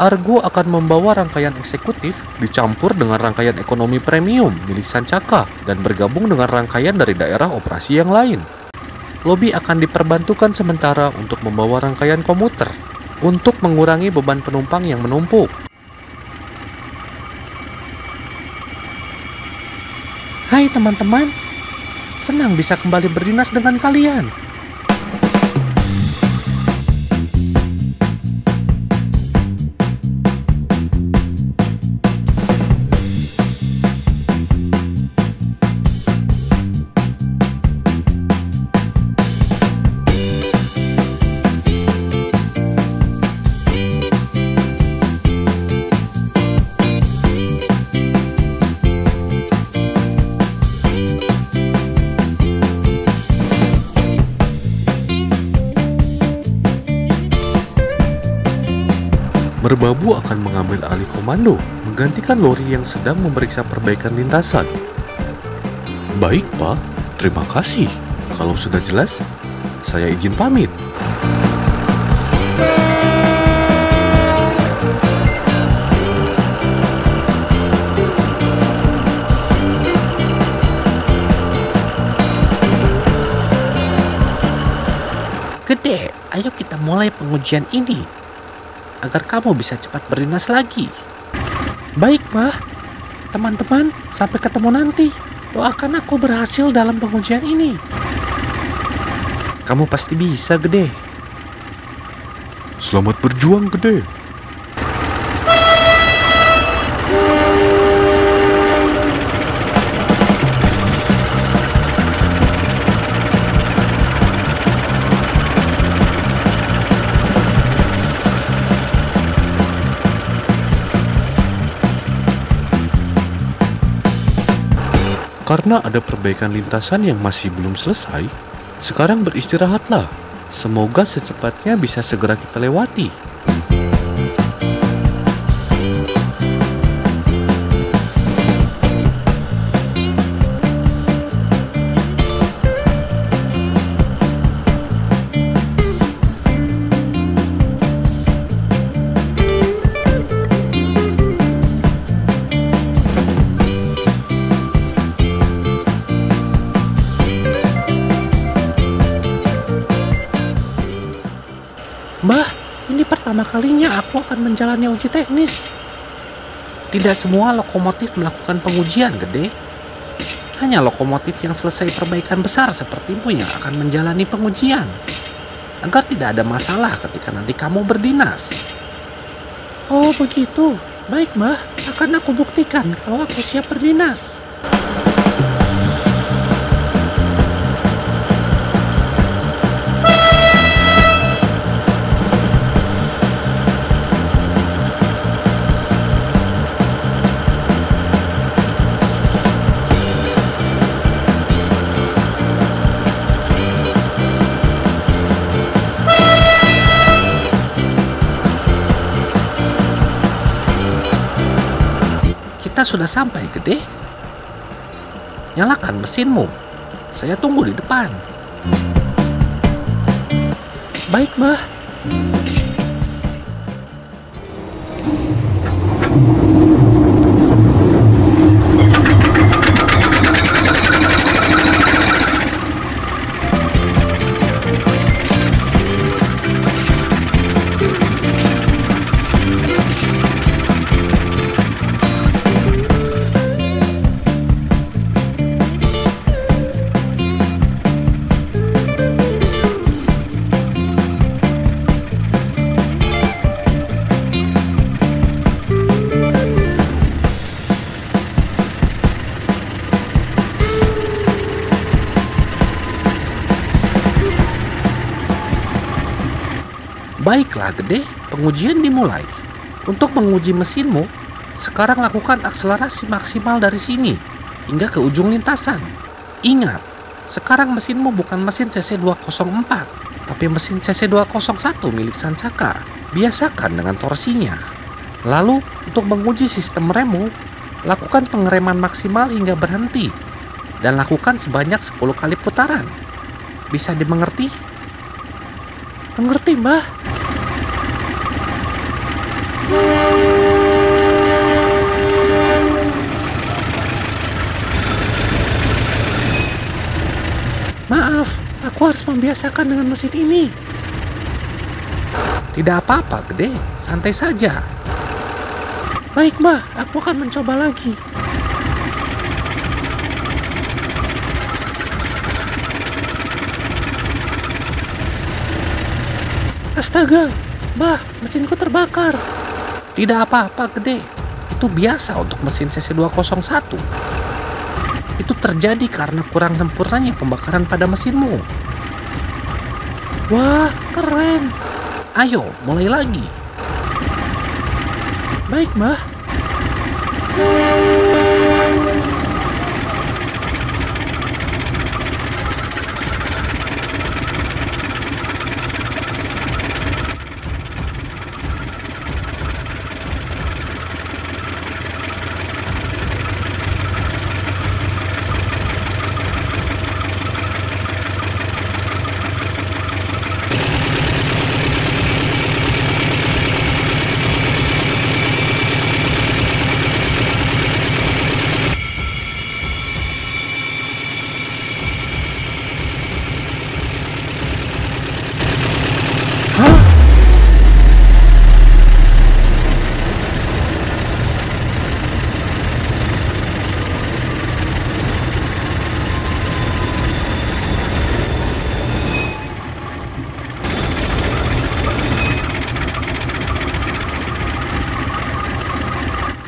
Argo akan membawa rangkaian eksekutif dicampur dengan rangkaian ekonomi premium milik Sancaka dan bergabung dengan rangkaian dari daerah operasi yang lain. Lobi akan diperbantukan sementara untuk membawa rangkaian komuter untuk mengurangi beban penumpang yang menumpuk. Hai teman-teman, senang bisa kembali berdinas dengan kalian. Merbabu akan mengambil alih komando, menggantikan lori yang sedang memeriksa perbaikan lintasan. Baik, Pak. Terima kasih. Kalau sudah jelas, saya izin pamit. Gede, ayo kita mulai pengujian ini agar kamu bisa cepat berdinas lagi. Baik. Teman-teman, sampai ketemu nanti. Doakan aku berhasil dalam pengujian ini. Kamu pasti bisa, Gede. Selamat berjuang, Gede. Karena ada perbaikan lintasan yang masih belum selesai, sekarang beristirahatlah. Semoga secepatnya bisa segera kita lewati. Menjalani uji teknis. Tidak semua lokomotif melakukan pengujian gede. Hanya lokomotif yang selesai perbaikan besar sepertimu yang akan menjalani pengujian. Agar tidak ada masalah ketika nanti kamu berdinas. Oh begitu. Baik mbah, akan aku buktikan kalau aku siap berdinas. Kita sudah sampai, Gede. Nyalakan mesinmu. Saya tunggu di depan. Baik, Mbah. Baiklah, Gede. Pengujian dimulai. Untuk menguji mesinmu, sekarang lakukan akselerasi maksimal dari sini hingga ke ujung lintasan. Ingat, sekarang mesinmu bukan mesin CC204, tapi mesin CC201 milik Sancaka. Biasakan dengan torsinya. Lalu, untuk menguji sistem remmu, lakukan pengereman maksimal hingga berhenti dan lakukan sebanyak 10 kali putaran. Bisa dimengerti? Mengerti, Mbah? Maaf, aku harus membiasakan dengan mesin ini. Tidak apa-apa, gede. Santai saja. Baik, Mbah. Aku akan mencoba lagi. Astaga, Mbah, mesinku terbakar. Tidak apa-apa, Gede. Itu biasa untuk mesin CC201. Itu terjadi karena kurang sempurnanya pembakaran pada mesinmu. Wah, keren. Ayo, mulai lagi. Baik, Mbah.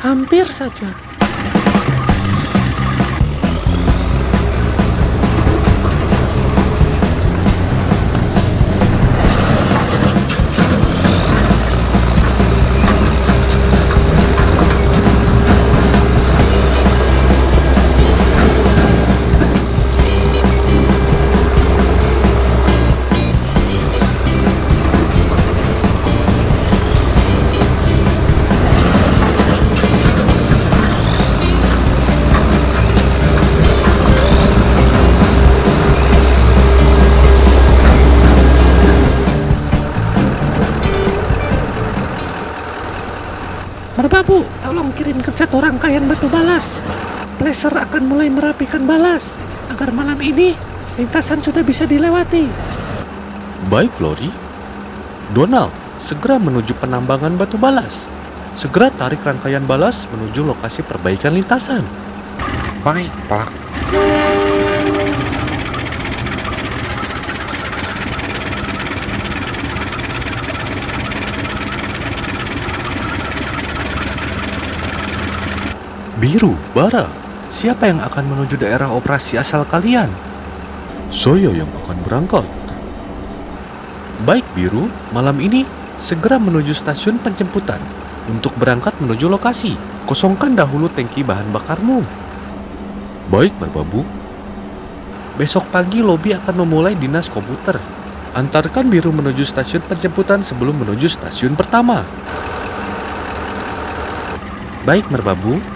Hampir saja. Rangkaian batu balas. Blazer akan mulai merapikan balas agar malam ini lintasan sudah bisa dilewati. Baik, Lori. Donald, segera menuju penambangan batu balas. Segera tarik rangkaian balas menuju lokasi perbaikan lintasan. Baik, Pak. Biru, Bara, siapa yang akan menuju daerah operasi asal kalian? Saya yang akan berangkat. Baik, Biru, malam ini segera menuju stasiun penjemputan untuk berangkat menuju lokasi. Kosongkan dahulu tangki bahan bakarmu. Baik, Merbabu. Besok pagi Lobby akan memulai dinas komputer. Antarkan Biru menuju stasiun penjemputan sebelum menuju stasiun pertama. Baik, Merbabu.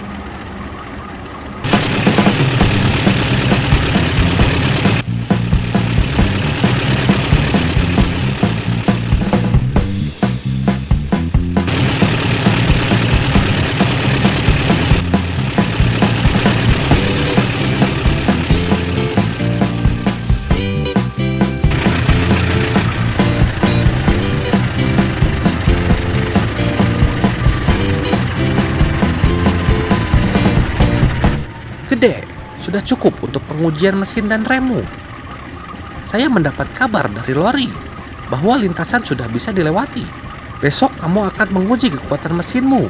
Cukup untuk pengujian mesin dan remmu. Saya mendapat kabar dari Lori bahwa lintasan sudah bisa dilewati. Besok kamu akan menguji kekuatan mesinmu.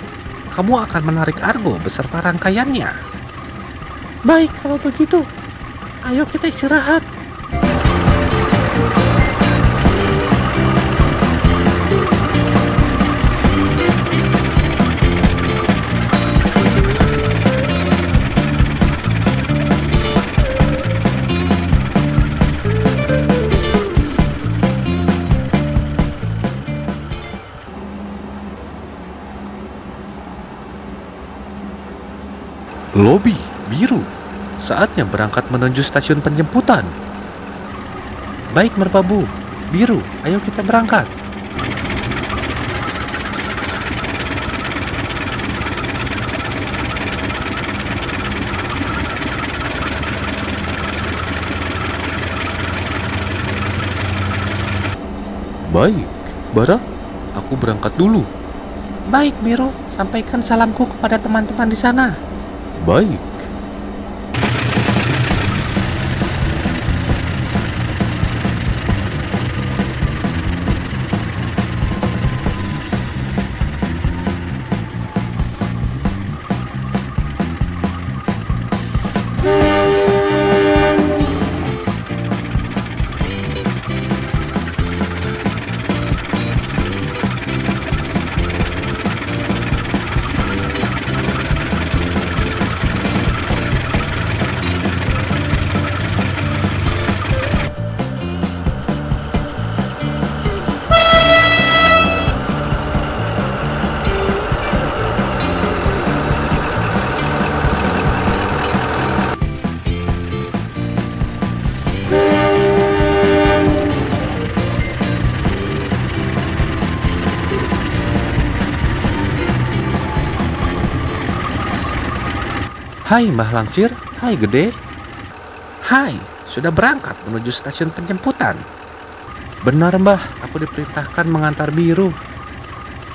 Kamu akan menarik Argo beserta rangkaiannya. Baik, kalau begitu. Ayo kita istirahat. Saatnya berangkat menuju stasiun penjemputan. Baik, Merbabu. Biru, ayo kita berangkat. Baik, Bara, aku berangkat dulu. Baik, Biro. Sampaikan salamku kepada teman-teman di sana. Baik. Hai Mbah Langsir, hai Gede. Hai, sudah berangkat menuju stasiun penjemputan. Benar Mbah, aku diperintahkan mengantar Biru.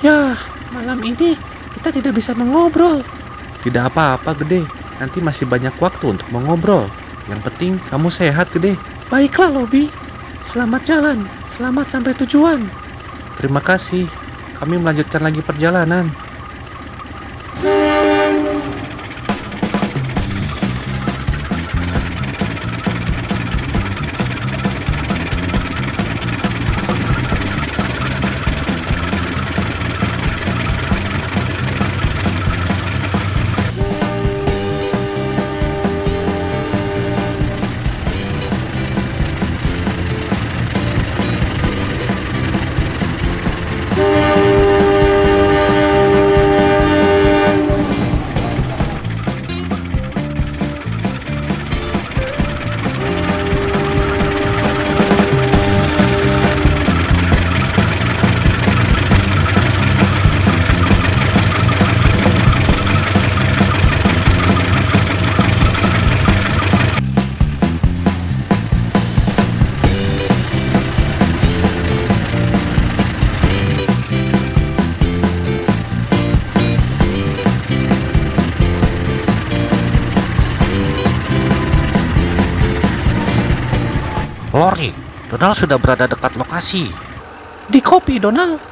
Ya, malam ini kita tidak bisa mengobrol. Tidak apa-apa Gede, nanti masih banyak waktu untuk mengobrol. Yang penting kamu sehat Gede. Baiklah Lobby, selamat jalan, selamat sampai tujuan. Terima kasih, kami melanjutkan lagi perjalanan. Lori, Donald sudah berada dekat lokasi. Di kopi, Donald.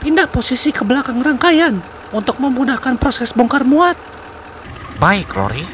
Pindah posisi ke belakang rangkaian untuk memudahkan proses bongkar muat. Baik, Lori.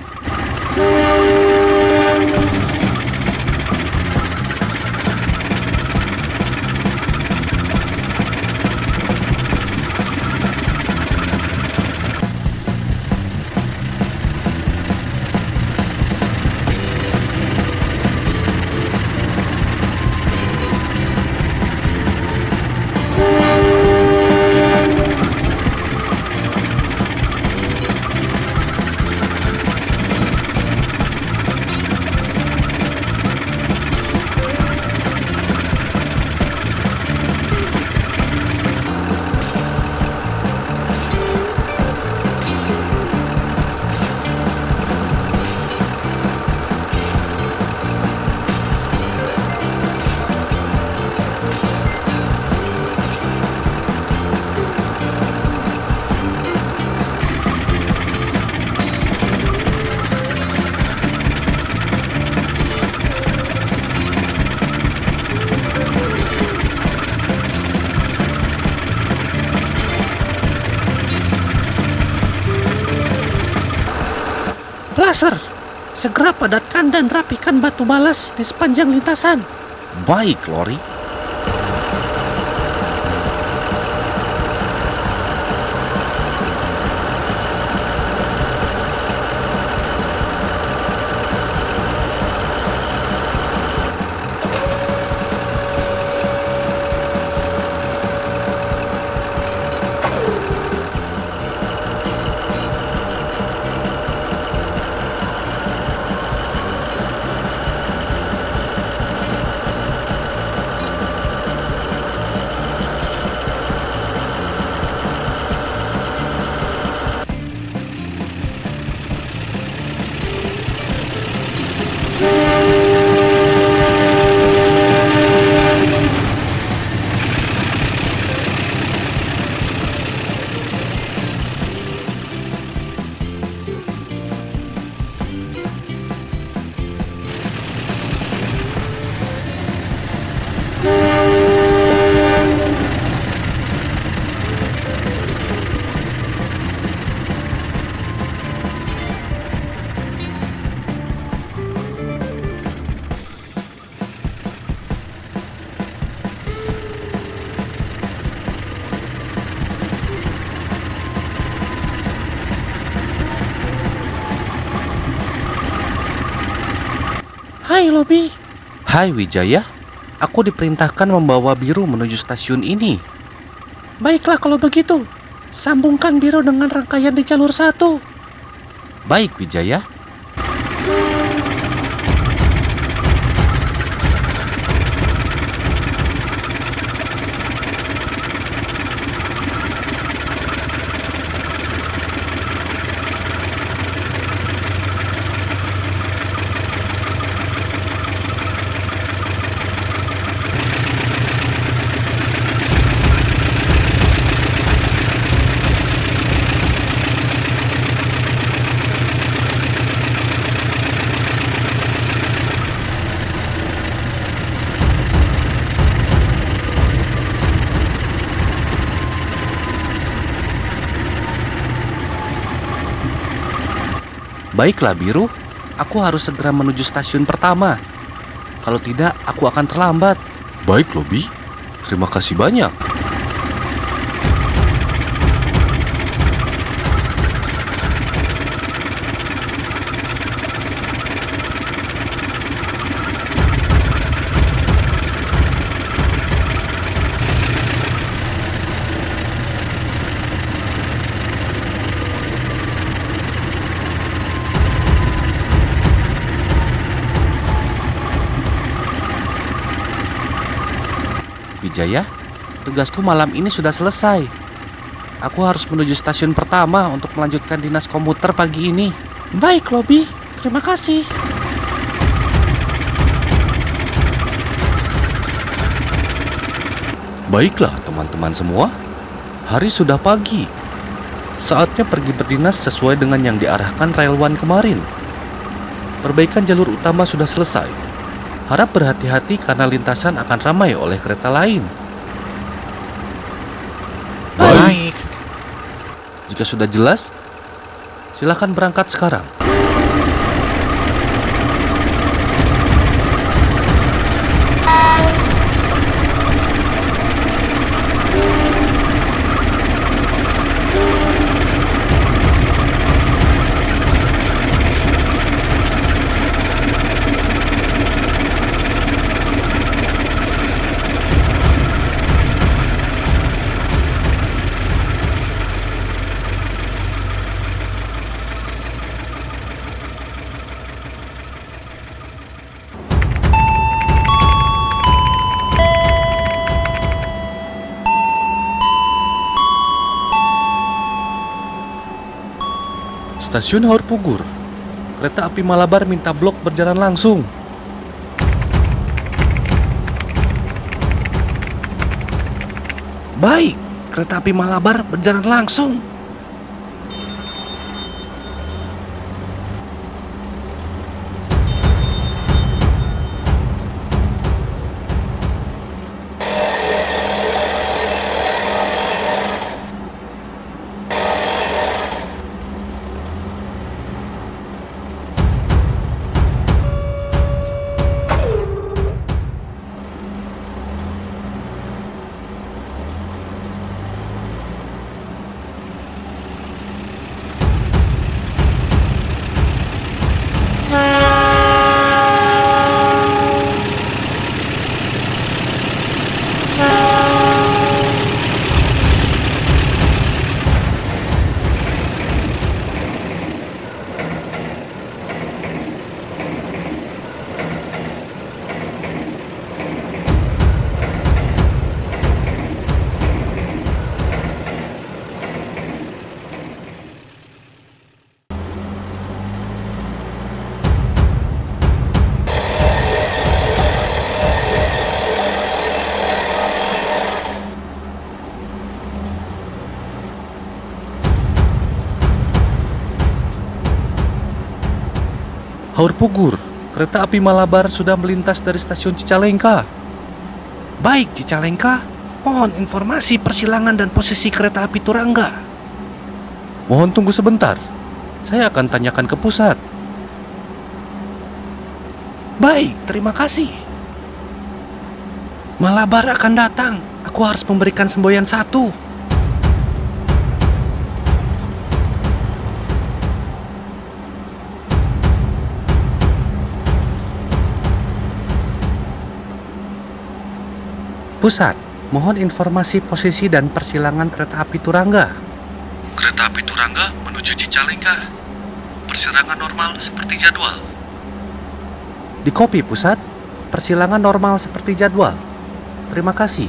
Segera padatkan dan rapikan batu balas di sepanjang lintasan. Baik, Lori. Hai Wijaya, aku diperintahkan membawa biru menuju stasiun ini. Baiklah kalau begitu. Sambungkan biru dengan rangkaian di jalur satu. Baik Wijaya. Baiklah biru, aku harus segera menuju stasiun pertama. Kalau tidak, aku akan terlambat. Baik, Lobby. Terima kasih banyak. Wijaya, tugasku malam ini sudah selesai. Aku harus menuju stasiun pertama untuk melanjutkan dinas komuter pagi ini. Baik Lobby. Terima kasih. Baiklah teman-teman semua, hari sudah pagi. Saatnya pergi berdinas sesuai dengan yang diarahkan Railwan kemarin. Perbaikan jalur utama sudah selesai. Harap berhati-hati karena lintasan akan ramai oleh kereta lain. Baik. Jika sudah jelas, silakan berangkat sekarang. Stasiun Haur Pugur. Kereta api Malabar minta blok berjalan langsung. Baik, kereta api Malabar berjalan langsung. Haur Pugur, kereta api Malabar sudah melintas dari stasiun Cicalengka. Baik, Cicalengka. Mohon informasi persilangan dan posisi kereta api Turangga. Mohon tunggu sebentar. Saya akan tanyakan ke pusat. Baik, terima kasih. Malabar akan datang. Aku harus memberikan semboyan satu. Pusat, mohon informasi posisi dan persilangan kereta api Turangga. Kereta api Turangga menuju Cicalengka. Persilangan normal seperti jadwal. Di kopi pusat, persilangan normal seperti jadwal. Terima kasih.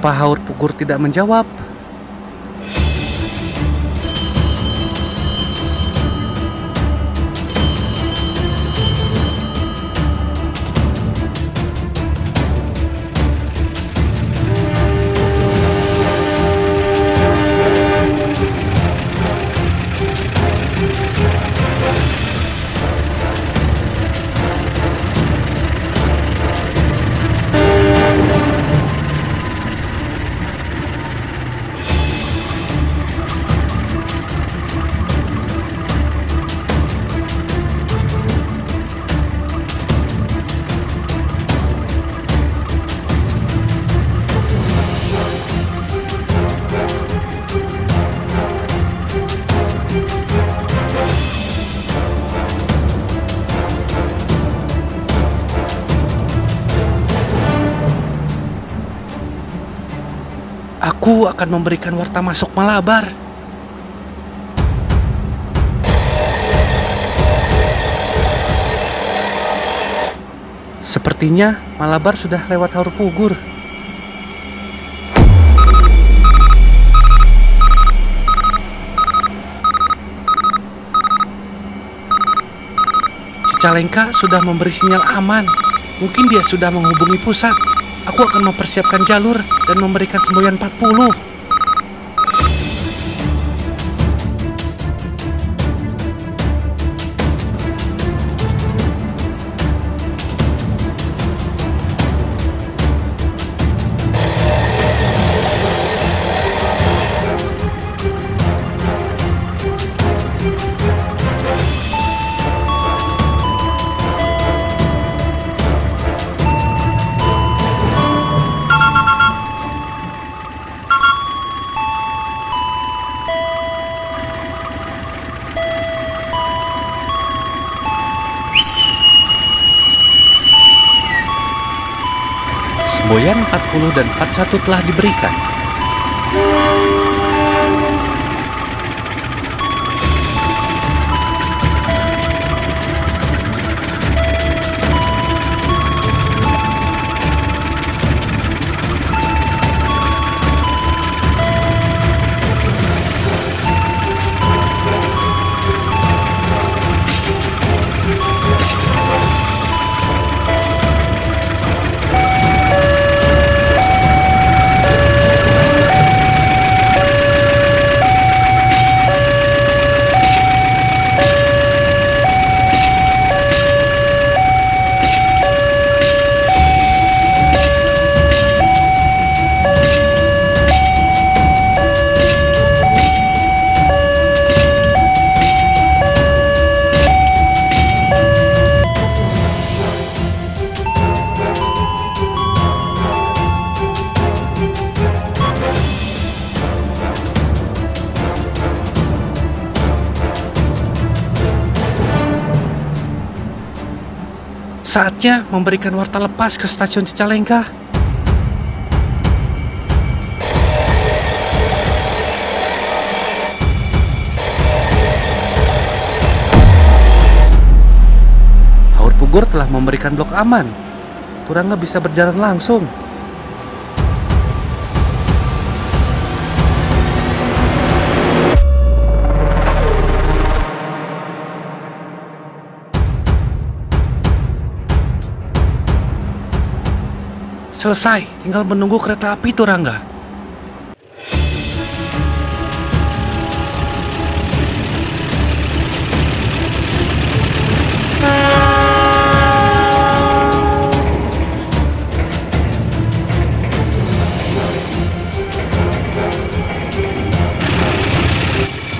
Kenapa Haur Pugur tidak menjawab? Memberikan warta masuk Malabar. Sepertinya Malabar sudah lewat Haur Pugur. Cicalengka sudah memberi sinyal aman. Mungkin dia sudah menghubungi pusat. Aku akan mempersiapkan jalur dan memberikan semboyan 40. 40 dan 41 telah diberikan. sebaiknya memberikan warta lepas ke stasiun Cicalengka. Haur Pugur telah memberikan blok aman. Turangga bisa berjalan langsung. Selesai, tinggal menunggu kereta api Turangga.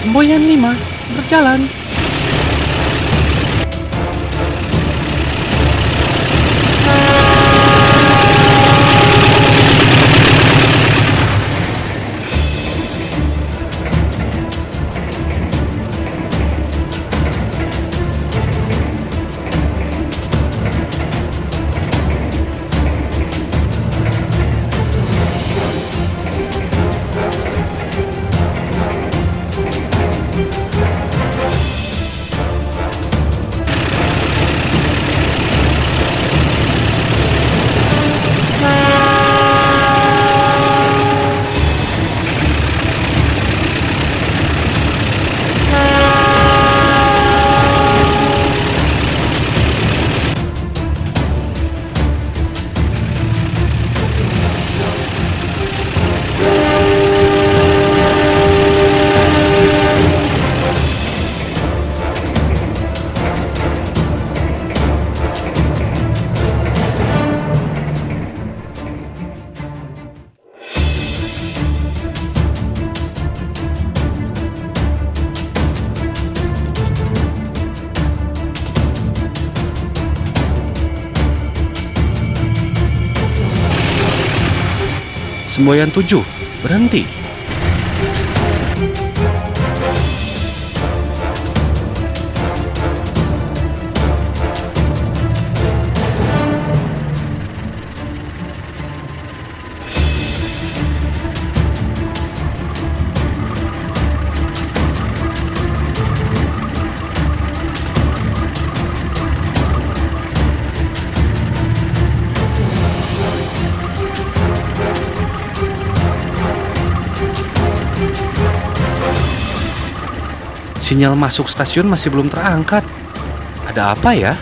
Semboyan 5 berjalan. Semboyan 7 berhenti. Sinyal masuk stasiun masih belum terangkat. Ada apa ya?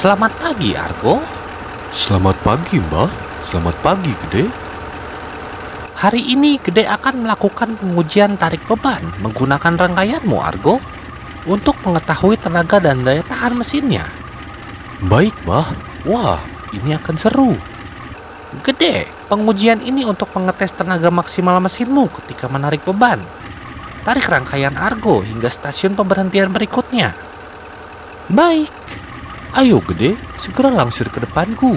Selamat pagi, Argo. Selamat pagi, Mbah. Selamat pagi, Gede. Hari ini Gede akan melakukan pengujian tarik beban menggunakan rangkaianmu, Argo, untuk mengetahui tenaga dan daya tahan mesinnya. Baik, Mbah. Wah, ini akan seru. Gede, pengujian ini untuk mengetes tenaga maksimal mesinmu ketika menarik beban. Tarik rangkaian Argo hingga stasiun pemberhentian berikutnya. Baik. Ayo, Gede, segera langsir ke depanku.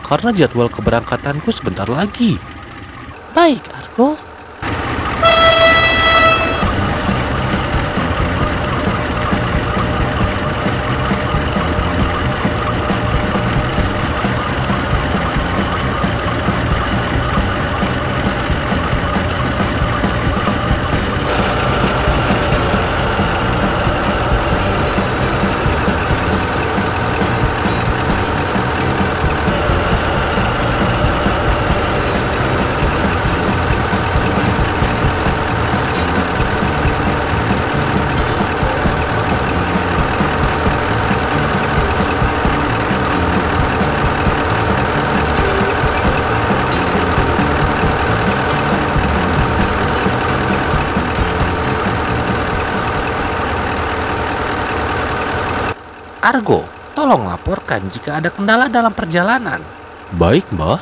Karena jadwal keberangkatanku sebentar lagi. Baik, Argo. Argo, tolong laporkan jika ada kendala dalam perjalanan. Baik, Mbah.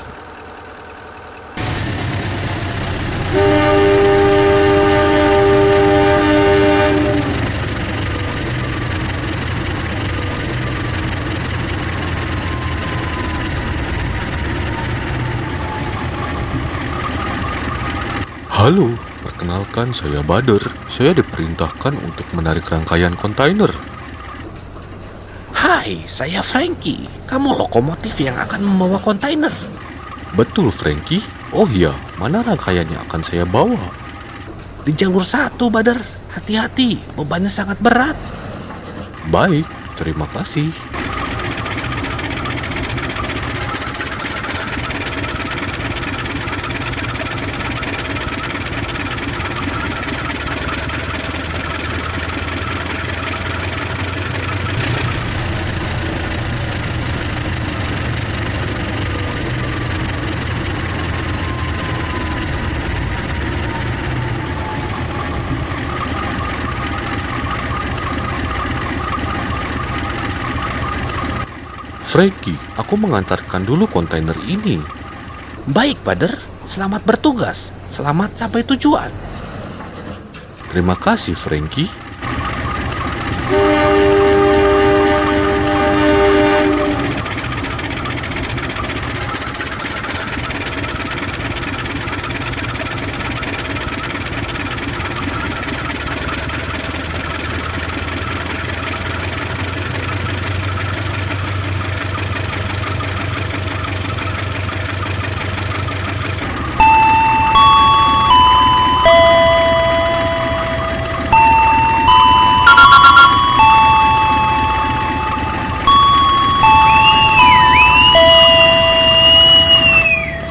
Halo, perkenalkan saya Bader. Saya diperintahkan untuk menarik rangkaian kontainer. Hai, saya Frankie. Kamu lokomotif yang akan membawa kontainer. Betul, Frankie. Oh iya, mana rangkaiannya akan saya bawa? Di jalur satu, Badar. Hati-hati, bebannya sangat berat. Baik, terima kasih. Frankie, aku mengantarkan dulu kontainer ini. Baik, Badar. Selamat bertugas. Selamat sampai tujuan. Terima kasih, Frankie.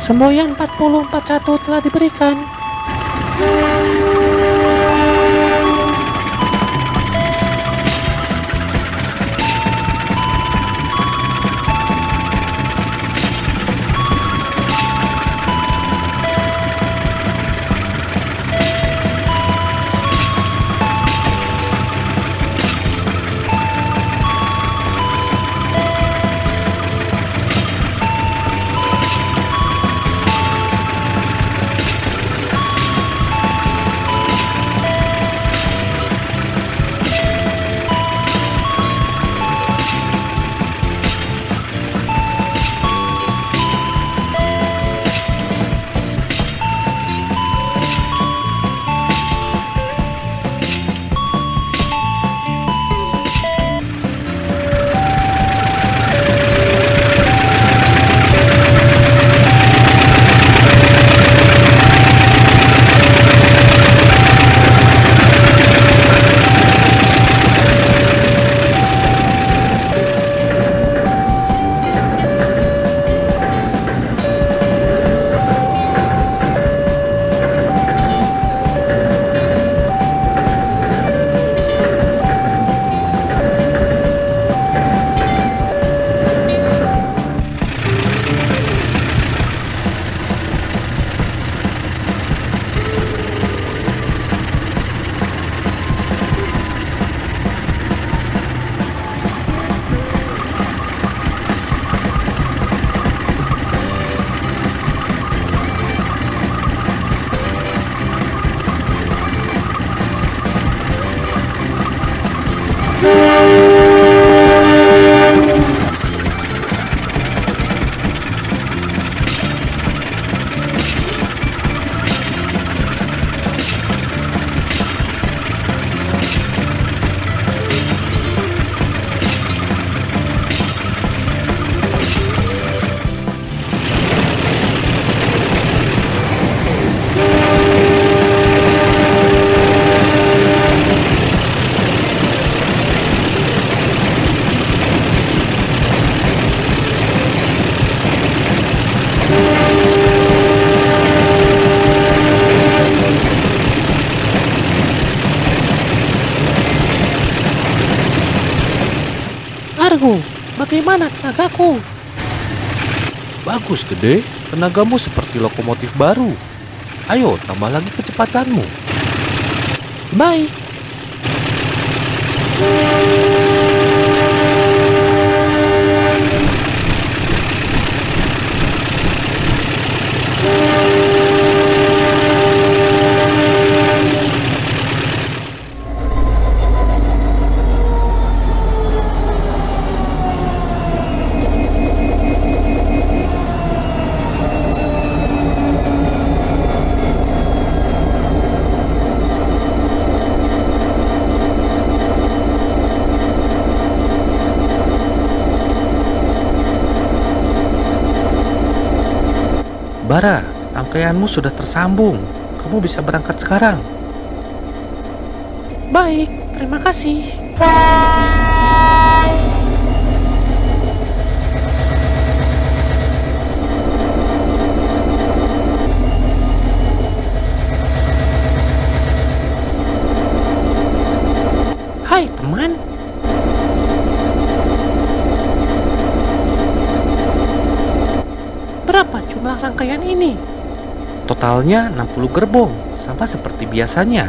Semboyan 4041 telah diberikan. Bagus, Gede. Tenagamu seperti lokomotif baru. Ayo, tambah lagi kecepatanmu. Baik. Bara, rangkaianmu sudah tersambung. Kamu bisa berangkat sekarang. Baik, terima kasih. Hai teman, berapa jumlah rangkaian ini? Totalnya 60 gerbong, sama seperti biasanya.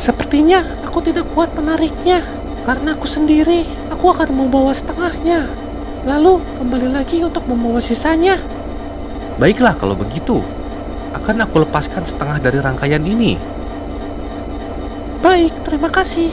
Sepertinya aku tidak kuat menariknya karena aku sendiri. Aku akan membawa setengahnya. Lalu kembali lagi untuk membawa sisanya. Baiklah kalau begitu. Akan aku lepaskan setengah dari rangkaian ini. Baik, terima kasih.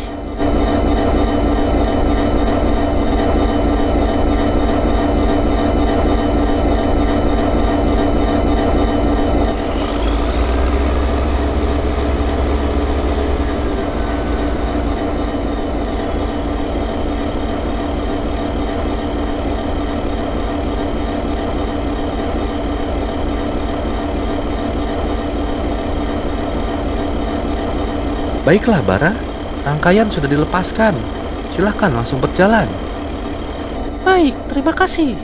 Baiklah, Bara. Rangkaian sudah dilepaskan. Silahkan langsung berjalan. Baik, terima kasih.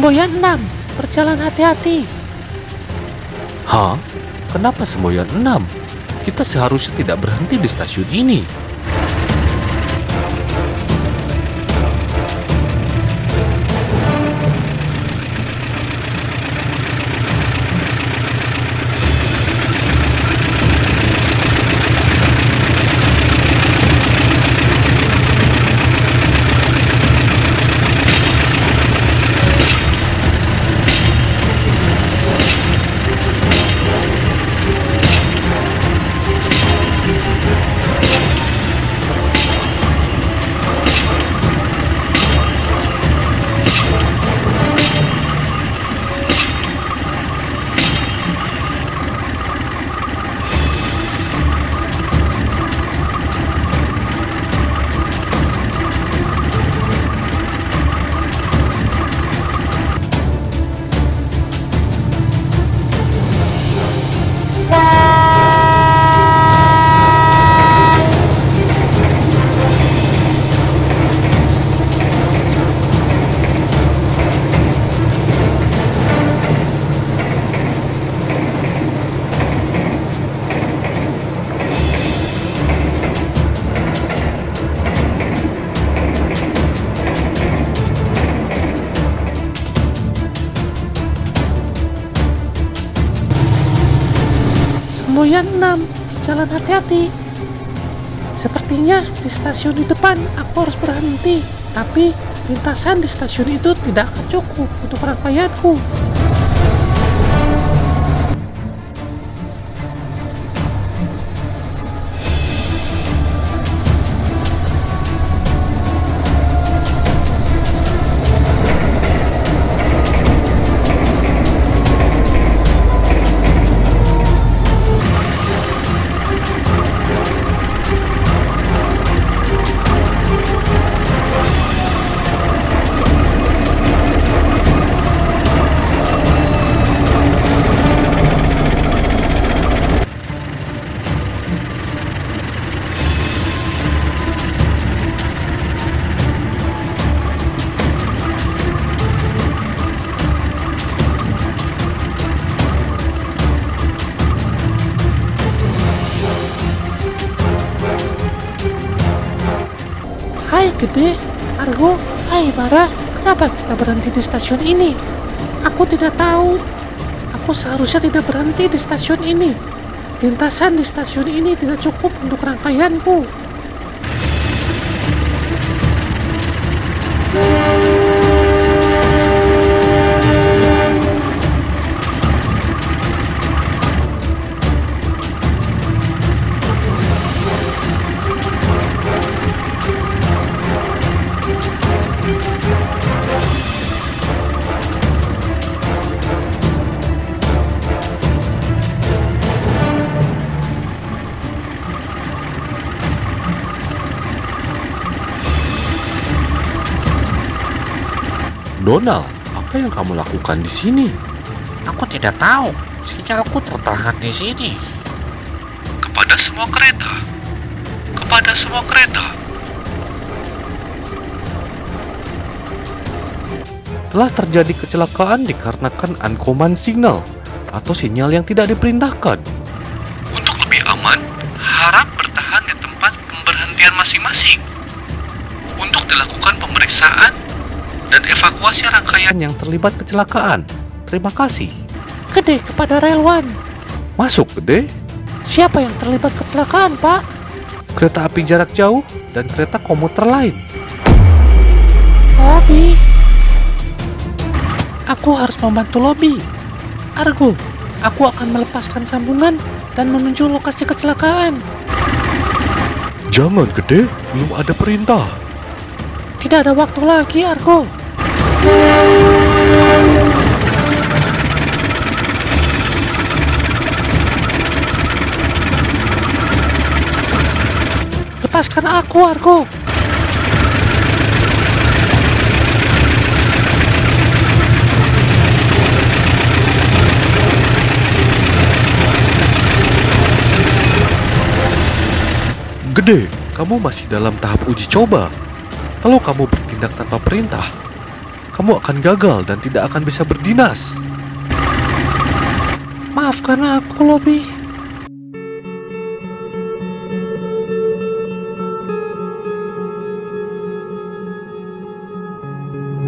Semboyan 6, berjalan hati-hati. Hah? Kenapa semboyan 6? Kita seharusnya tidak berhenti di stasiun ini. Stasiun di depan aku harus berhenti. Tapi lintasan di stasiun itu tidak cukup untuk rangkaianku. Berhenti di stasiun ini? Aku tidak tahu. Aku seharusnya tidak berhenti di stasiun ini. Lintasan di stasiun ini tidak cukup untuk rangkaianku. Donald, apa yang kamu lakukan di sini? Aku tidak tahu. Sinyalku tertahan di sini. Kepada semua kereta. Kepada semua kereta. Telah terjadi kecelakaan dikarenakan uncommand signal atau sinyal yang tidak diperintahkan. Terlibat kecelakaan. Terima kasih. Gede kepada Railwan. Masuk, Gede. Siapa yang terlibat kecelakaan, Pak? Kereta api jarak jauh dan kereta komuter lain. Lobby. Aku harus membantu lobby. Argo, aku akan melepaskan sambungan dan menuju lokasi kecelakaan. Jangan, Gede. Belum ada perintah. Tidak ada waktu lagi, Argo. Lepaskan aku, Argo. Gede, kamu masih dalam tahap uji coba. Kalau kamu bertindak tanpa perintah, kamu akan gagal dan tidak akan bisa berdinas. Maafkan aku, Lobby.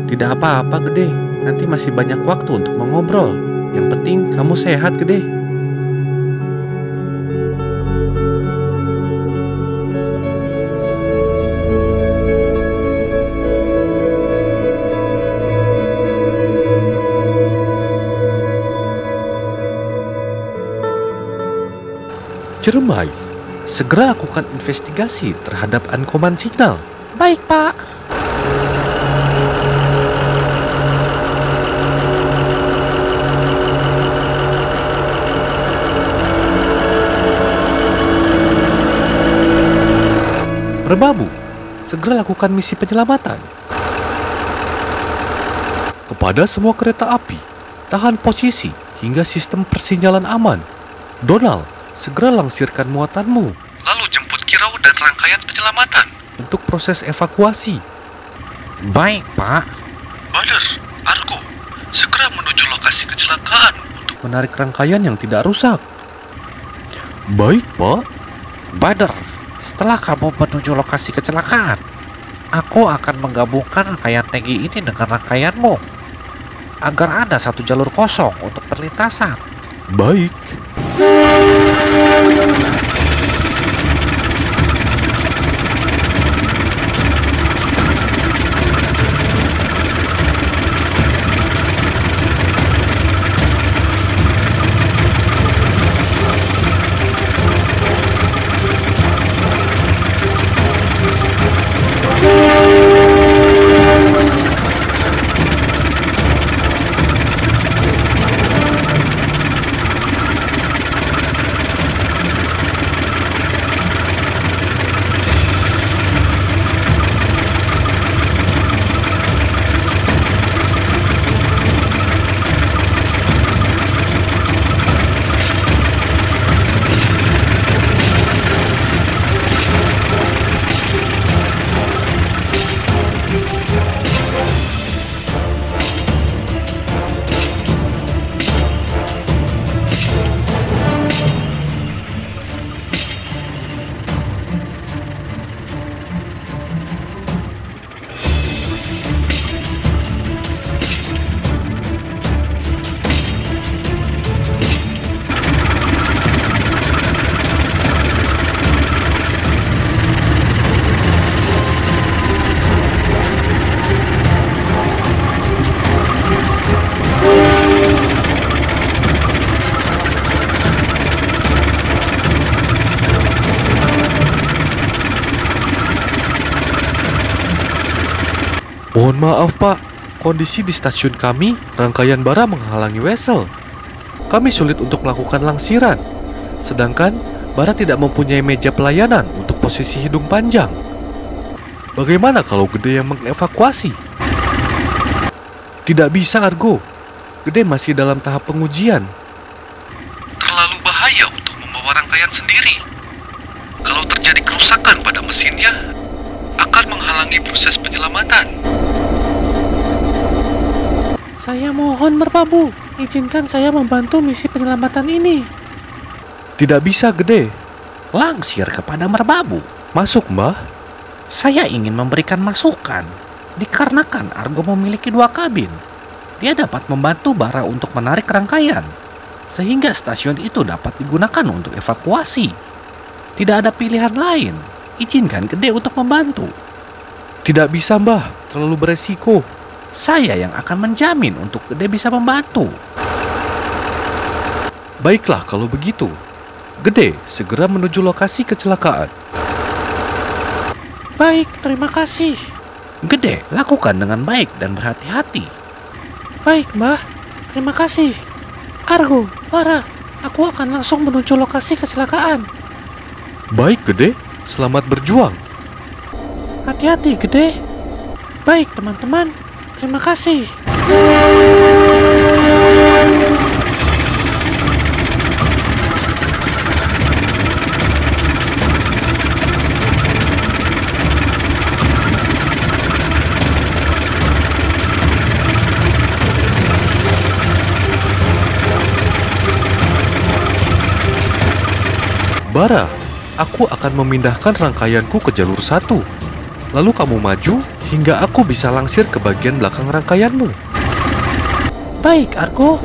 Tidak apa-apa, Gede. Nanti masih banyak waktu untuk mengobrol. Yang penting kamu sehat, Gede. Cermai, segera lakukan investigasi terhadap uncommand signal. Baik, Pak. Merbabu, segera lakukan misi penyelamatan. Kepada semua kereta api, tahan posisi hingga sistem persinyalan aman. Donald, segera langsirkan muatanmu. Lalu jemput Kirau dan rangkaian penyelamatan untuk proses evakuasi. Baik, Pak. Bader, Argo, segera menuju lokasi kecelakaan untuk menarik rangkaian yang tidak rusak. Baik, Pak. Bader, setelah kamu menuju lokasi kecelakaan, aku akan menggabungkan rangkaian Tegi ini dengan rangkaianmu agar ada satu jalur kosong untuk perlintasan. Baik. Mohon kondisi di stasiun kami, rangkaian bara menghalangi wesel. Kami sulit untuk melakukan langsiran. Sedangkan bara tidak mempunyai meja pelayanan untuk posisi hidung panjang. Bagaimana kalau Gede yang mengevakuasi? Tidak bisa Argo. Gede masih dalam tahap pengujian. Terlalu bahaya untuk membawa rangkaian sendiri. Kalau terjadi kerusakan pada mesinnya, akan menghalangi proses penyelamatan. Saya mohon merbabu, izinkan saya membantu misi penyelamatan ini. Tidak bisa, Gede. Langsir kepada merbabu. Masuk, Mbah. Saya ingin memberikan masukan. Dikarenakan Argo memiliki dua kabin, dia dapat membantu Bara untuk menarik rangkaian, sehingga stasiun itu dapat digunakan untuk evakuasi. Tidak ada pilihan lain. Izinkan Gede untuk membantu. Tidak bisa, Mbah. Terlalu beresiko. Saya yang akan menjamin untuk Gede bisa membantu. Baiklah kalau begitu. Gede segera menuju lokasi kecelakaan. Baik, terima kasih. Gede, lakukan dengan baik dan berhati-hati. Baik, Mbah. Terima kasih. Argo, Bara, aku akan langsung menuju lokasi kecelakaan. Baik, Gede. Selamat berjuang. Hati-hati, Gede. Baik, teman-teman. Terima kasih. Bara, aku akan memindahkan rangkaianku ke jalur satu. Lalu kamu maju hingga aku bisa langsir ke bagian belakang rangkaianmu. Baik, Argo.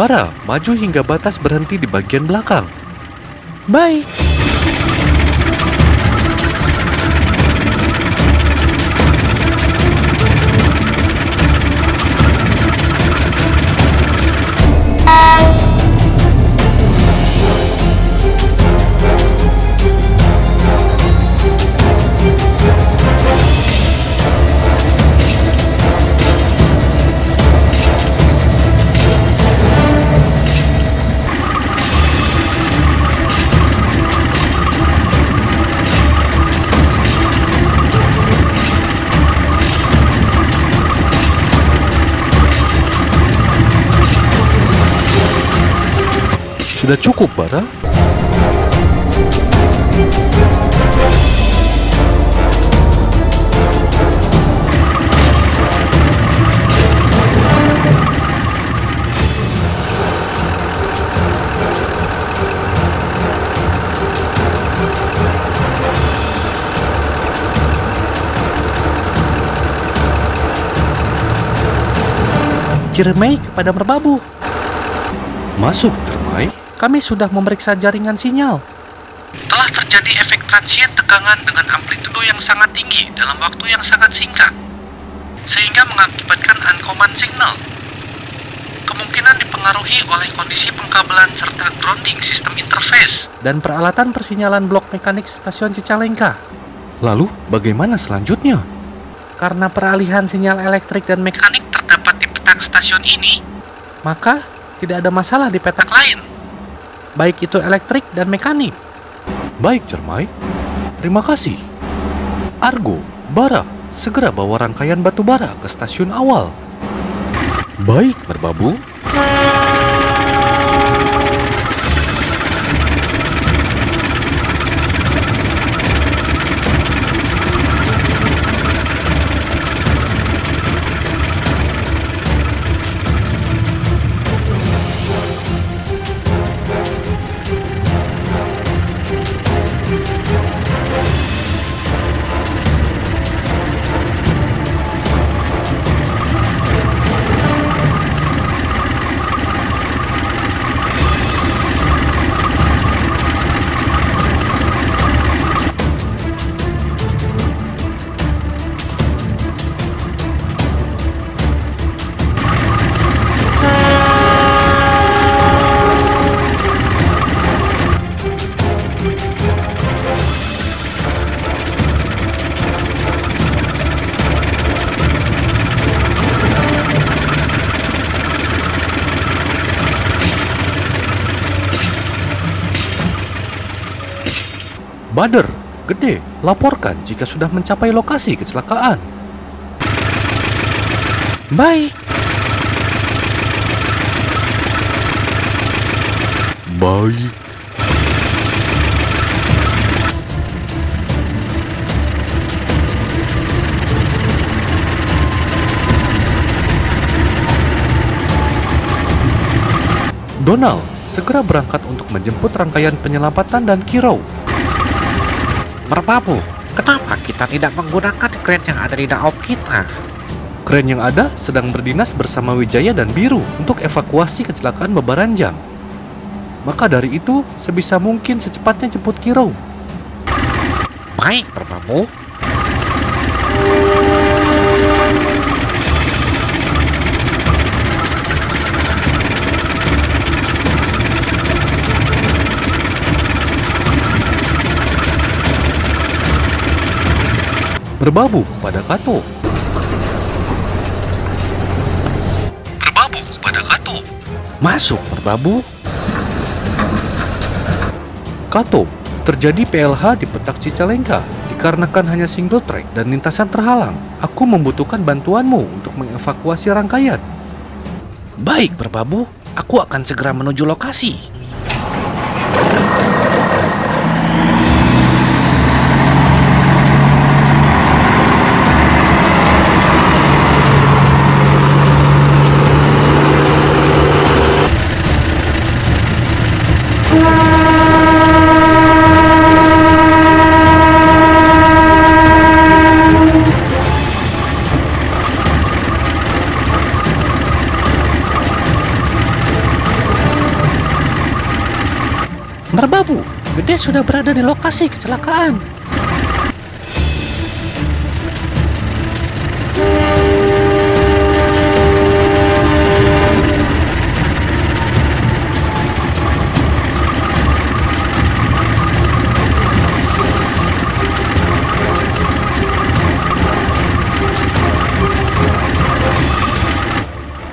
Bara, maju hingga batas berhenti di bagian belakang. Baik. Sudah cukup, Bara? Ciremai kepada merbabu. Masuk. Kami sudah memeriksa jaringan sinyal. Telah terjadi efek transient tegangan dengan amplitudo yang sangat tinggi dalam waktu yang sangat singkat, sehingga mengakibatkan uncommand signal. Kemungkinan dipengaruhi oleh kondisi pengkabelan serta grounding sistem interface dan peralatan persinyalan blok mekanik stasiun Cicalengka. Lalu, bagaimana selanjutnya? Karena peralihan sinyal elektrik dan mekanik terdapat di petak stasiun ini, maka tidak ada masalah di petak lain, baik itu elektrik dan mekanik. Baik, Cermai. Terima kasih. Argo, Bara, segera bawa rangkaian batu bara ke stasiun awal. Baik, Merbabu. Bader, gede, laporkan jika sudah mencapai lokasi kecelakaan. Baik, Baik. Donald segera berangkat untuk menjemput rangkaian penyelamatan dan Kirau. Merbabu, kenapa kita tidak menggunakan kren yang ada di daop kita? Kren yang ada sedang berdinas bersama Wijaya dan Biru untuk evakuasi kecelakaan Bebaranjang. Maka dari itu, sebisa mungkin secepatnya jemput Kirau. Baik, Merbabu. Berbabu kepada Kato. Berbabu kepada Kato. Masuk, Merbabu. Kato, terjadi PLH di petak Cicalengka dikarenakan hanya single track dan lintasan terhalang. Aku membutuhkan bantuanmu untuk mengevakuasi rangkaian. Baik, Merbabu. Aku akan segera menuju lokasi. Merbabu, Gede sudah berada di lokasi kecelakaan.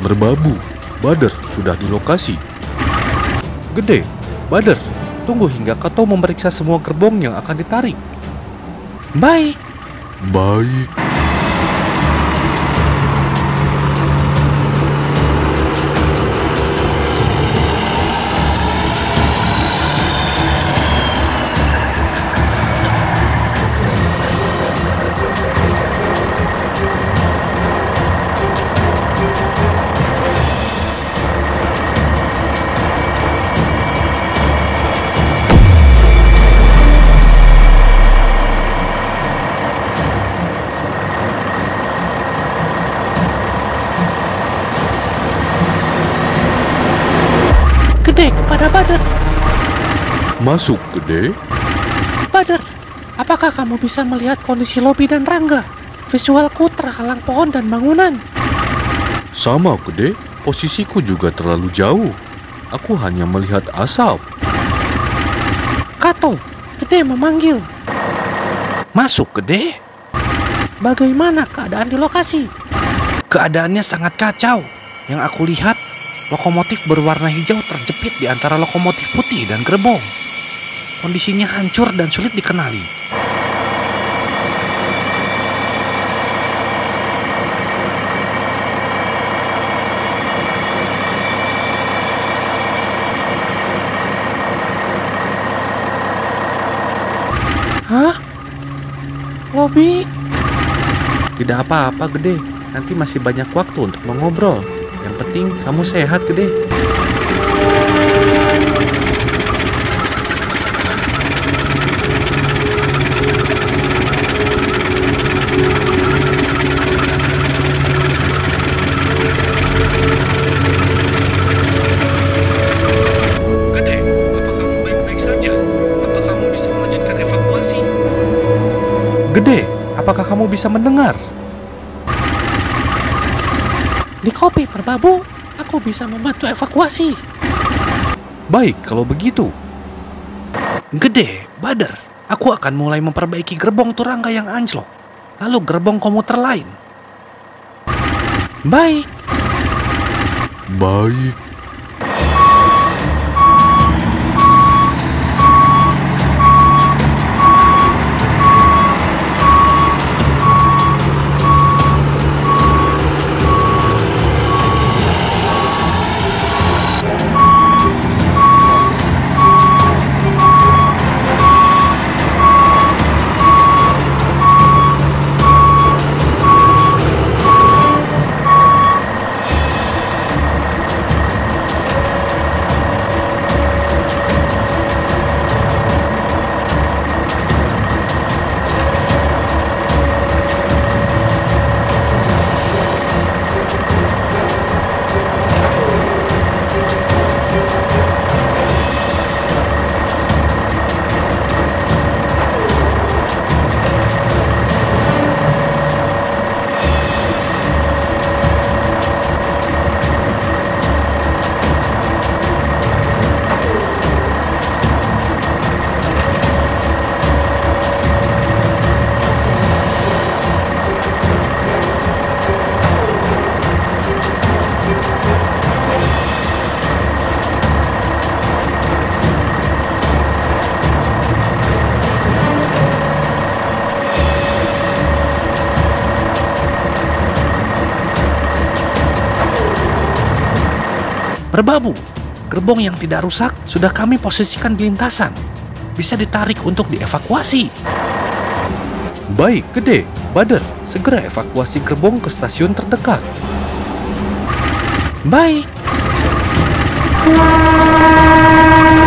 Merbabu, Bader sudah di lokasi. Gede, Bader, tunggu hingga Kato memeriksa semua gerbong yang akan ditarik. Baik, Baik. Masuk, Gede. Badar, apakah kamu bisa melihat kondisi lobi dan Rangga? Visualku terhalang pohon dan bangunan. Sama, Gede. Posisiku juga terlalu jauh. Aku hanya melihat asap. Kato, Gede memanggil. Masuk, Gede. Bagaimana keadaan di lokasi? Keadaannya sangat kacau. Yang aku lihat, lokomotif berwarna hijau terjepit di antara lokomotif putih dan gerbong. Kondisinya hancur dan sulit dikenali. Hah? Lobby? Tidak apa-apa, Gede. Nanti masih banyak waktu untuk mengobrol. Yang penting kamu sehat, Gede. Apakah kamu bisa mendengar? Di kopi perbabu, aku bisa membantu evakuasi. Baik, kalau begitu. Gede, Badar, aku akan mulai memperbaiki gerbong turangga yang anjlok. Lalu gerbong komuter lain. Baik, Baik. Gerbong yang tidak rusak sudah kami posisikan di lintasan. Bisa ditarik untuk dievakuasi. Baik, Gede. Badar, segera evakuasi gerbong ke stasiun terdekat. Baik. Baik.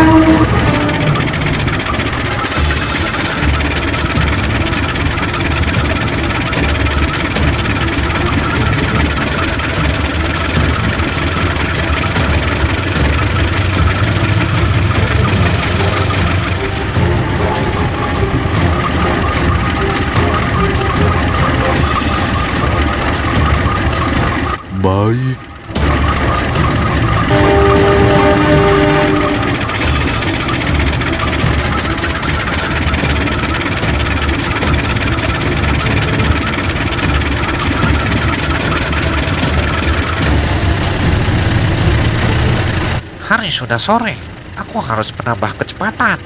Sudah sore. Aku harus menambah kecepatan.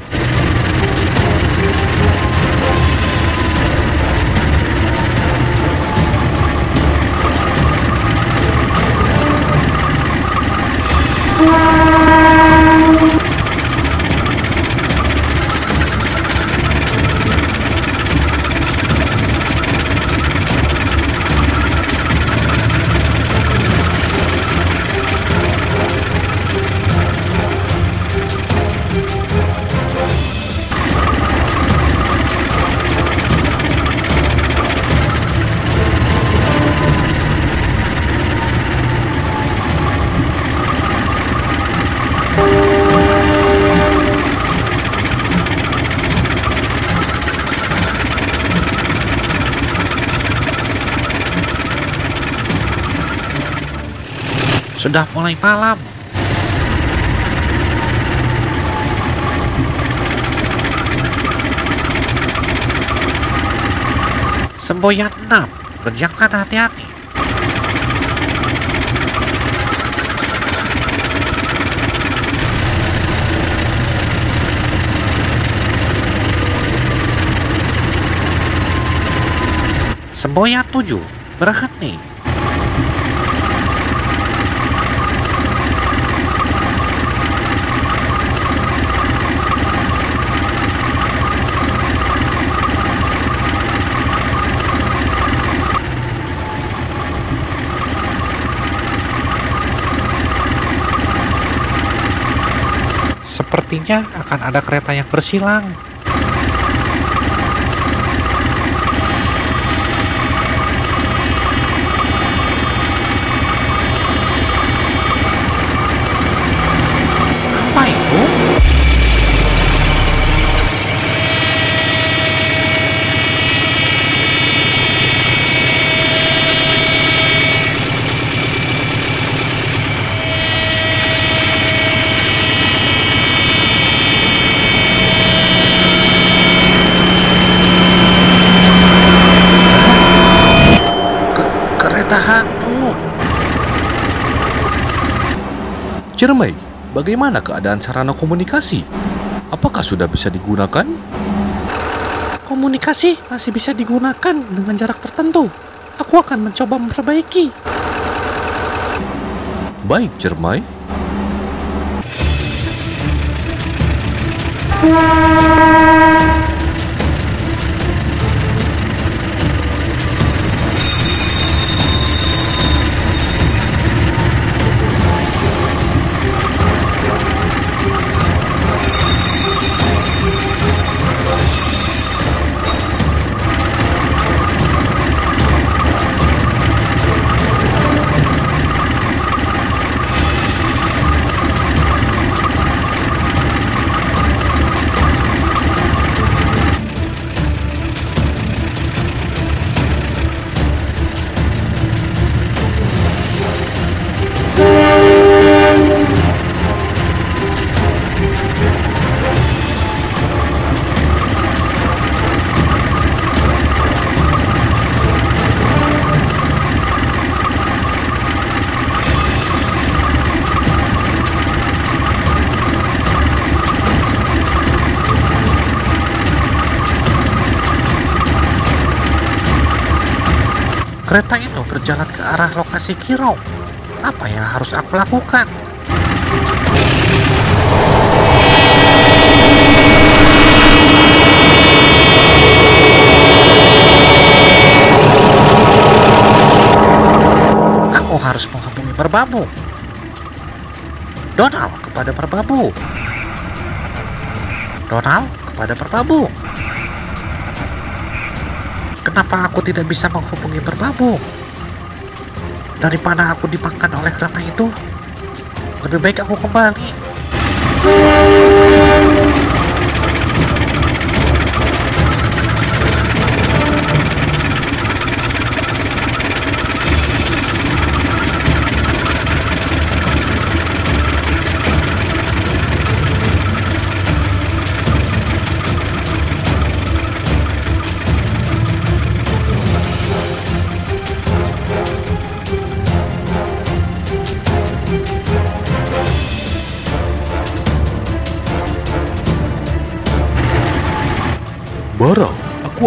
Sudah mulai malam. Semboyan 6, berjalan hati-hati. Semboyan 7, berhenti. Sepertinya akan ada kereta yang bersilang. Apa itu? Ke- kereta hantu. Ciremai, bagaimana keadaan sarana komunikasi? Apakah sudah bisa digunakan? Komunikasi masih bisa digunakan dengan jarak tertentu. Aku akan mencoba memperbaiki. Baik, Ciremai. Kereta itu berjalan ke arah lokasi Kiro. Apa yang harus aku lakukan? Aku harus menghubungi Perbabu. Donald kepada Perbabu. Donald kepada Perbabu. Kenapa aku tidak bisa menghubungi Perbabu? Daripada aku dimakan oleh kereta itu, lebih baik aku kembali.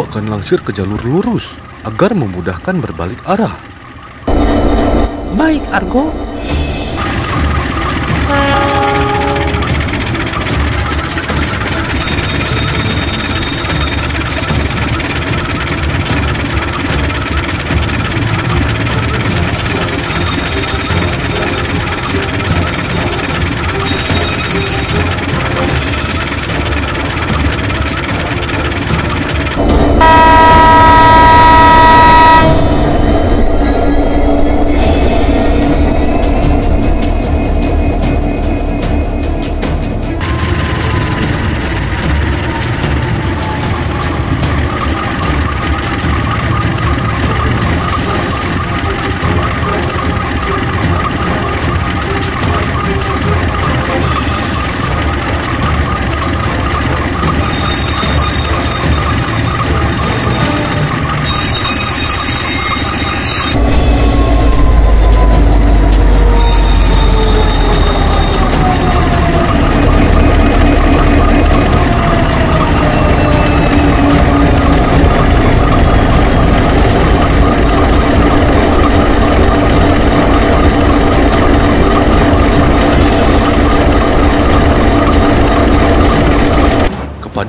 Akan langsir ke jalur lurus agar memudahkan berbalik arah. Baik, Argo.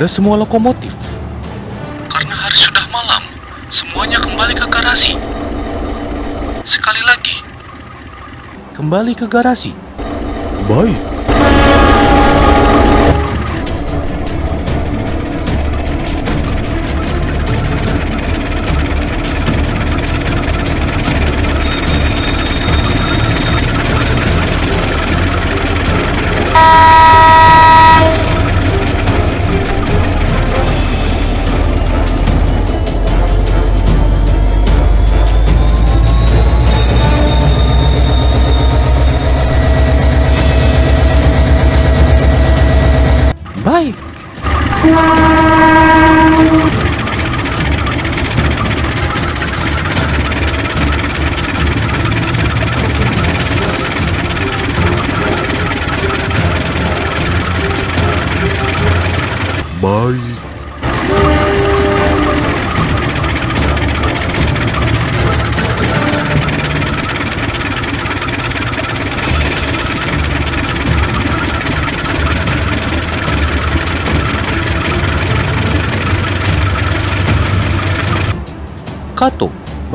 Semua lokomotif. Karena hari sudah malam, semuanya kembali ke garasi. Sekali lagi. Kembali ke garasi. Baik. bike.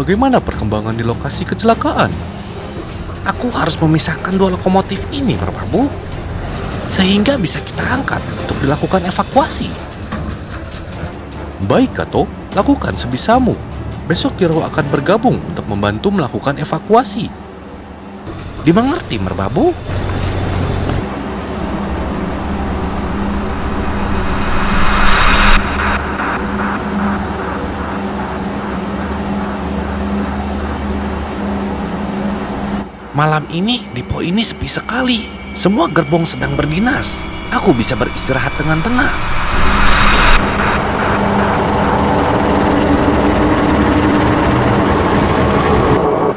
Bagaimana perkembangan di lokasi kecelakaan? Aku harus memisahkan dua lokomotif ini, Merbabu. Sehingga bisa kita angkat untuk dilakukan evakuasi. Baik, Kato, lakukan sebisamu. Besok Kiro akan bergabung untuk membantu melakukan evakuasi. Dimengerti, Merbabu? Malam ini, depo ini sepi sekali. Semua gerbong sedang berdinas. Aku bisa beristirahat dengan tenang.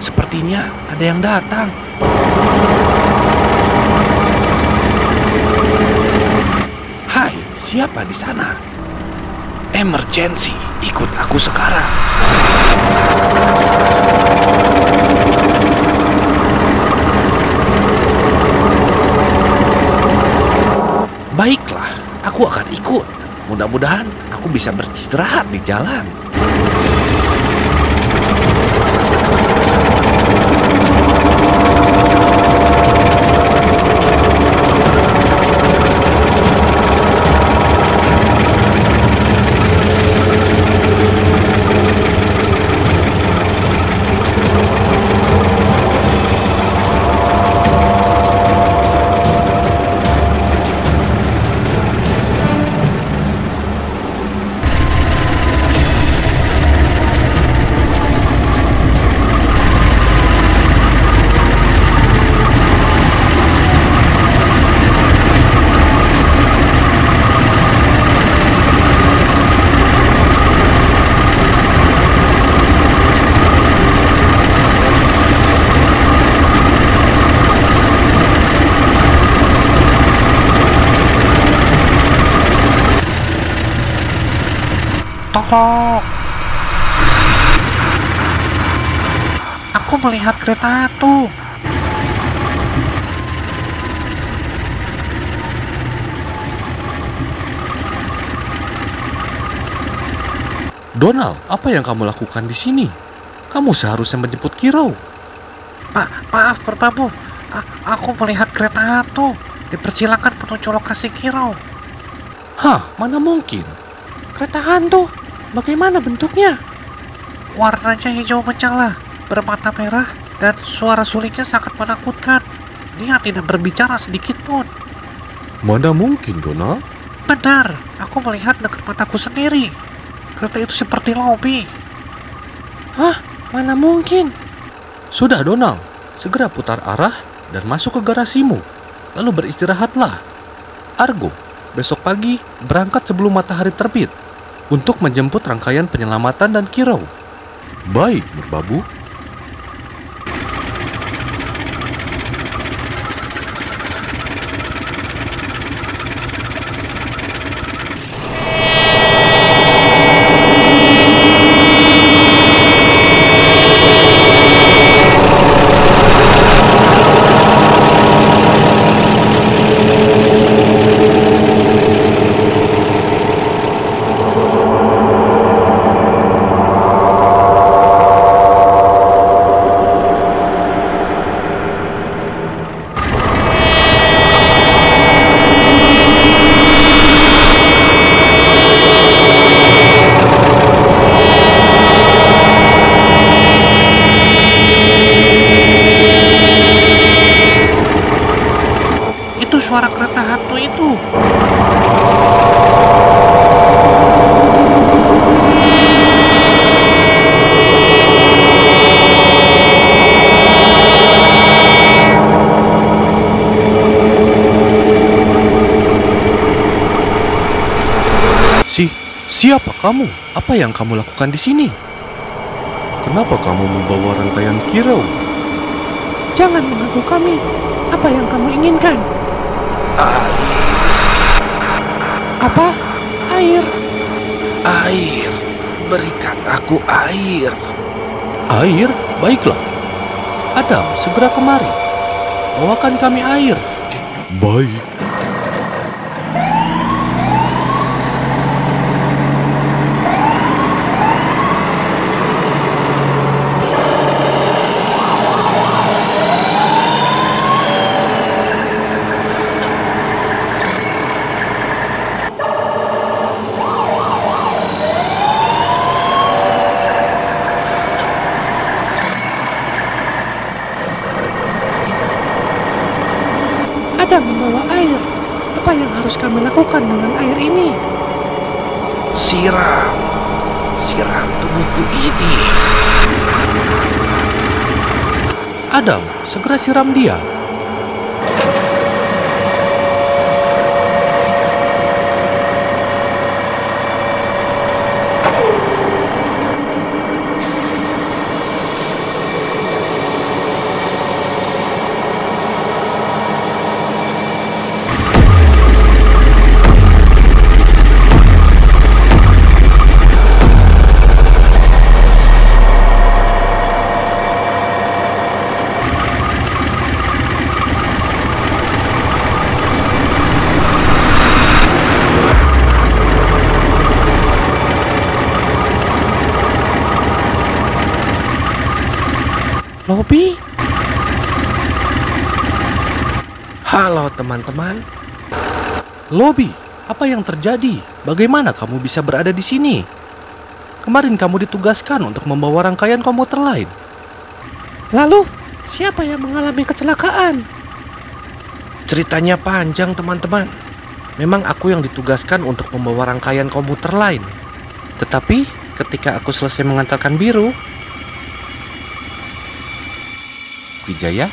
Sepertinya ada yang datang. Hai, siapa di sana? Emergency, ikut aku sekarang. Baiklah, aku akan ikut. Mudah-mudahan aku bisa beristirahat di jalan. Tolong! Aku melihat kereta itu. Donald, apa yang kamu lakukan di sini? Kamu seharusnya menjemput Kiro. Ma maaf, Merbabu. A- aku melihat kereta itu. Dipersilakan menuju lokasi Kiro. Hah, mana mungkin? Kereta hantu. Bagaimana bentuknya? Warnanya hijau menyala, bermata merah, dan suara sulingnya sangat menakutkan. Dia tidak berbicara sedikit pun. Mana mungkin, Donald? Benar, aku melihat dengan mataku sendiri. Kereta itu seperti lobby. Hah? Mana mungkin? Sudah, Donald. Segera putar arah dan masuk ke garasimu. Lalu beristirahatlah. Argo, besok pagi berangkat sebelum matahari terbit untuk menjemput rangkaian penyelamatan dan Kiro. Baik, Merbabu. Itu suara kereta hantu itu. Si, siapa kamu? Apa yang kamu lakukan di sini? Kenapa kamu membawa rangkaian Kiro? Jangan mengganggu kami. Apa yang kamu inginkan? Apa? Air. Air, berikan aku air. Air? Baiklah. Adam, segera kemari. Bawakan kami air. Baik. sedang membawa air. Apa yang harus kami lakukan dengan air ini? Siram. Siram tubuhku ini. Adam, segera siram dia. Lobby, Halo teman-teman. Lobby, apa yang terjadi? Bagaimana kamu bisa berada di sini? Kemarin kamu ditugaskan untuk membawa rangkaian komuter lain. lalu siapa yang mengalami kecelakaan? Ceritanya panjang teman-teman. Memang aku yang ditugaskan untuk membawa rangkaian komuter lain. Tetapi ketika aku selesai mengantarkan biru, Wijaya,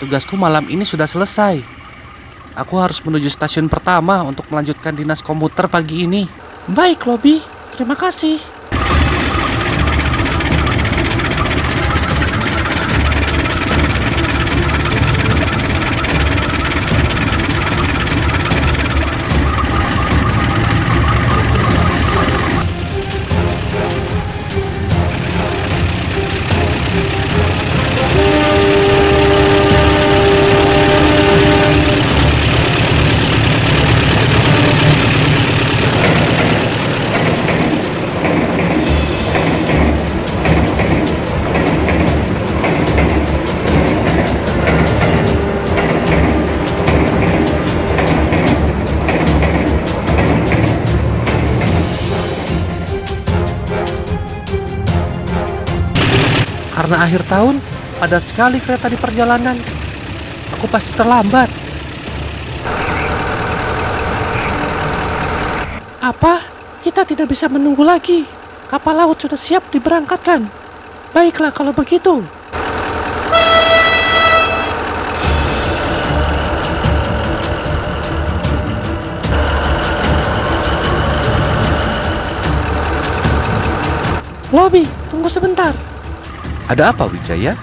tugasku malam ini sudah selesai. Aku harus menuju stasiun pertama untuk melanjutkan dinas komuter pagi ini. Baik, Lobby. Terima kasih. Akhir tahun, padat sekali kereta di perjalanan. Aku pasti terlambat. Apa? Kita tidak bisa menunggu lagi. Kapal laut sudah siap diberangkatkan. Baiklah kalau begitu. Lobby, tunggu sebentar. Ada apa, Wijaya?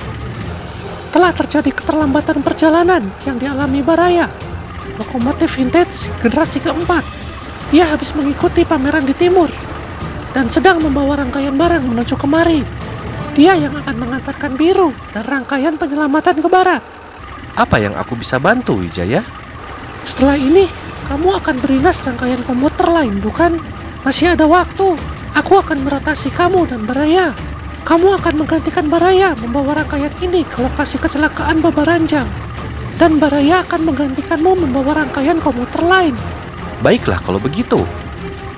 Telah terjadi keterlambatan perjalanan yang dialami Baraya. Lokomotif vintage generasi keempat. Dia habis mengikuti pameran di timur dan sedang membawa rangkaian barang menuju kemari. Dia yang akan mengantarkan biru dan rangkaian penyelamatan ke barat. Apa yang aku bisa bantu, Wijaya? Setelah ini, kamu akan berinas rangkaian komuter lain, bukan? Masih ada waktu. Aku akan merotasi kamu dan Baraya. Kamu akan menggantikan Baraya membawa rangkaian ini ke lokasi kecelakaan Babaranjang. Dan Baraya akan menggantikanmu membawa rangkaian komuter lain. Baiklah kalau begitu.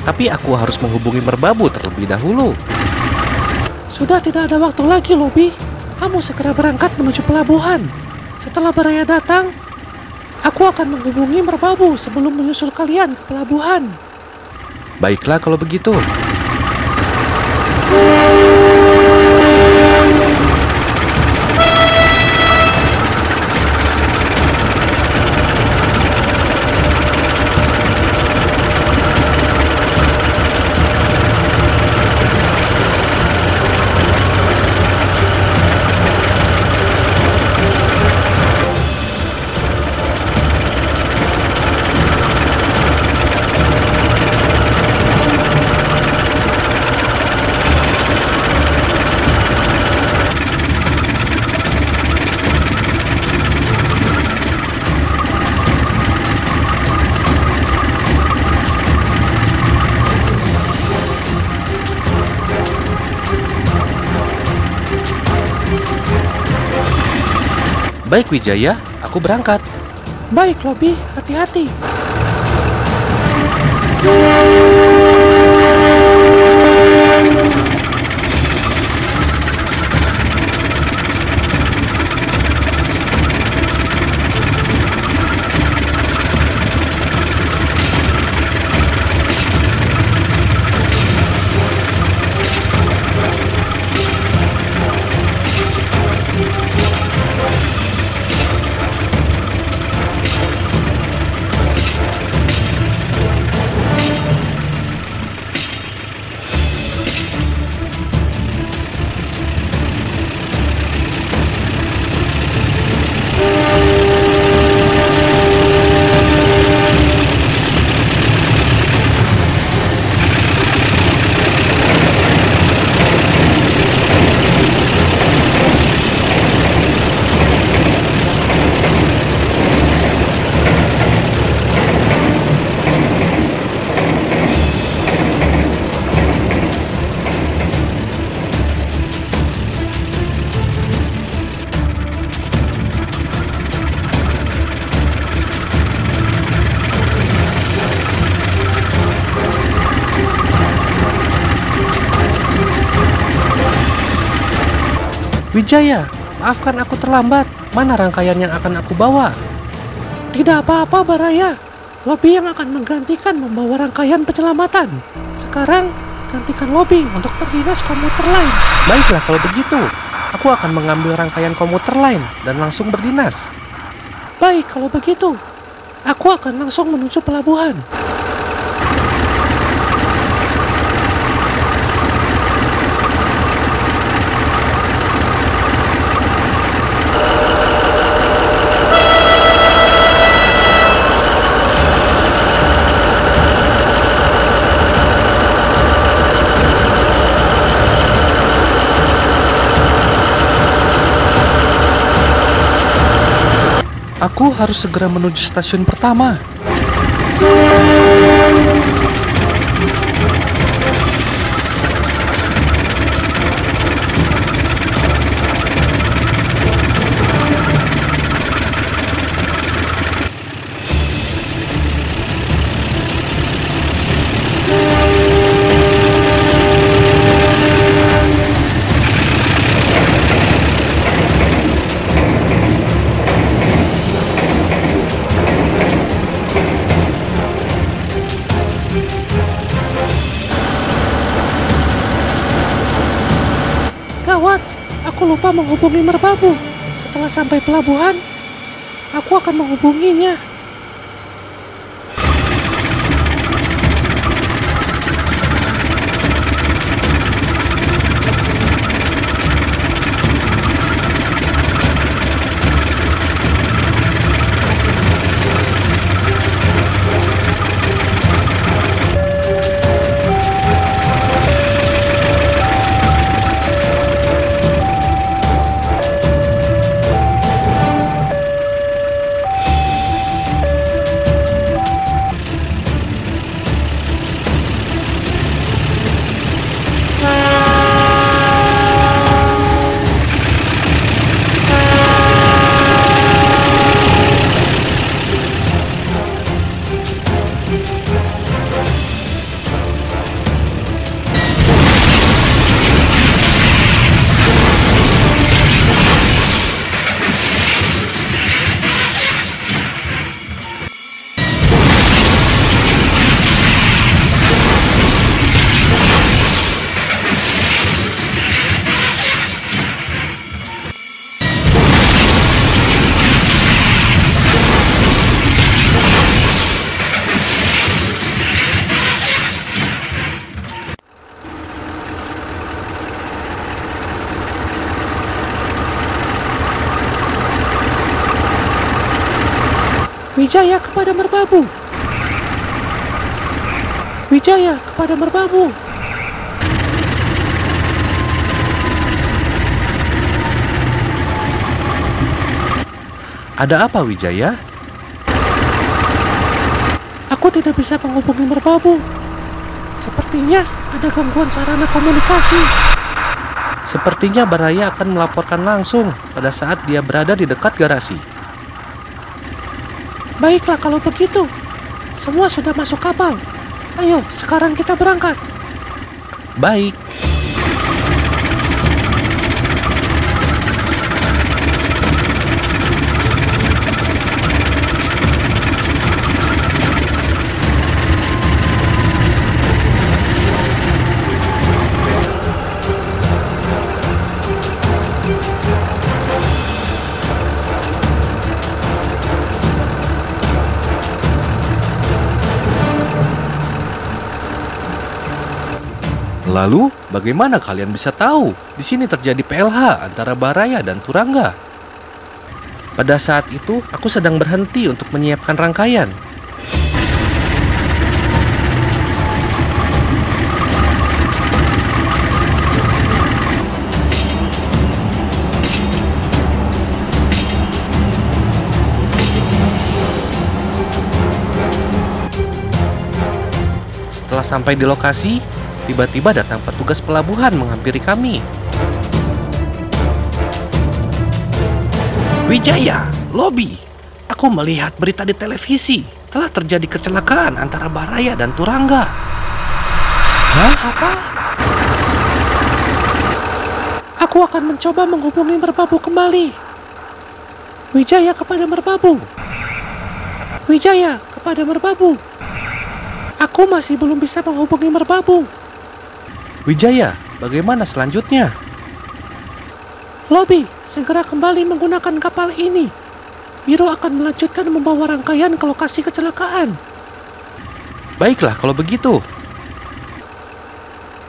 Tapi aku harus menghubungi Merbabu terlebih dahulu. Sudah tidak ada waktu lagi, Lobby. Kamu segera berangkat menuju pelabuhan. Setelah Baraya datang, aku akan menghubungi Merbabu sebelum menyusul kalian ke pelabuhan. Baiklah kalau begitu. Baik Wijaya, aku berangkat. Baik, Lobby. Hati-hati. Wijaya, maafkan aku terlambat. Mana rangkaian yang akan aku bawa? Tidak apa-apa, Baraya. Lobby yang akan menggantikan membawa rangkaian penyelamatan. Sekarang, gantikan lobby untuk berdinas komuter lain. Baiklah kalau begitu. Aku akan mengambil rangkaian komuter lain dan langsung berdinas. Baik kalau begitu. Aku akan langsung menuju pelabuhan. Aku harus segera menuju stasiun pertama. Aku lupa menghubungi merbabu. Setelah sampai pelabuhan, aku akan menghubunginya. Kepada merbabu. Ada apa Wijaya? Aku tidak bisa menghubungi merbabu. Sepertinya ada gangguan sarana komunikasi. Sepertinya Baraya akan melaporkan langsung pada saat dia berada di dekat garasi. Baiklah kalau begitu. Semua sudah masuk kapal. Ayo, sekarang kita berangkat. Baik. Lalu, bagaimana kalian bisa tahu di sini terjadi PLH antara Baraya dan Turangga? Pada saat itu, aku sedang berhenti untuk menyiapkan rangkaian. Setelah sampai di lokasi, tiba-tiba datang petugas pelabuhan menghampiri kami. Wijaya, lobby. Aku melihat berita di televisi. Telah terjadi kecelakaan antara Baraya dan Turangga. Hah? Apa? Aku akan mencoba menghubungi Merbabu kembali. Wijaya kepada Merbabu. Wijaya kepada Merbabu. Aku masih belum bisa menghubungi Merbabu. Wijaya, bagaimana selanjutnya? Lobby, segera kembali menggunakan kapal ini. Biro akan melanjutkan membawa rangkaian ke lokasi kecelakaan. Baiklah kalau begitu.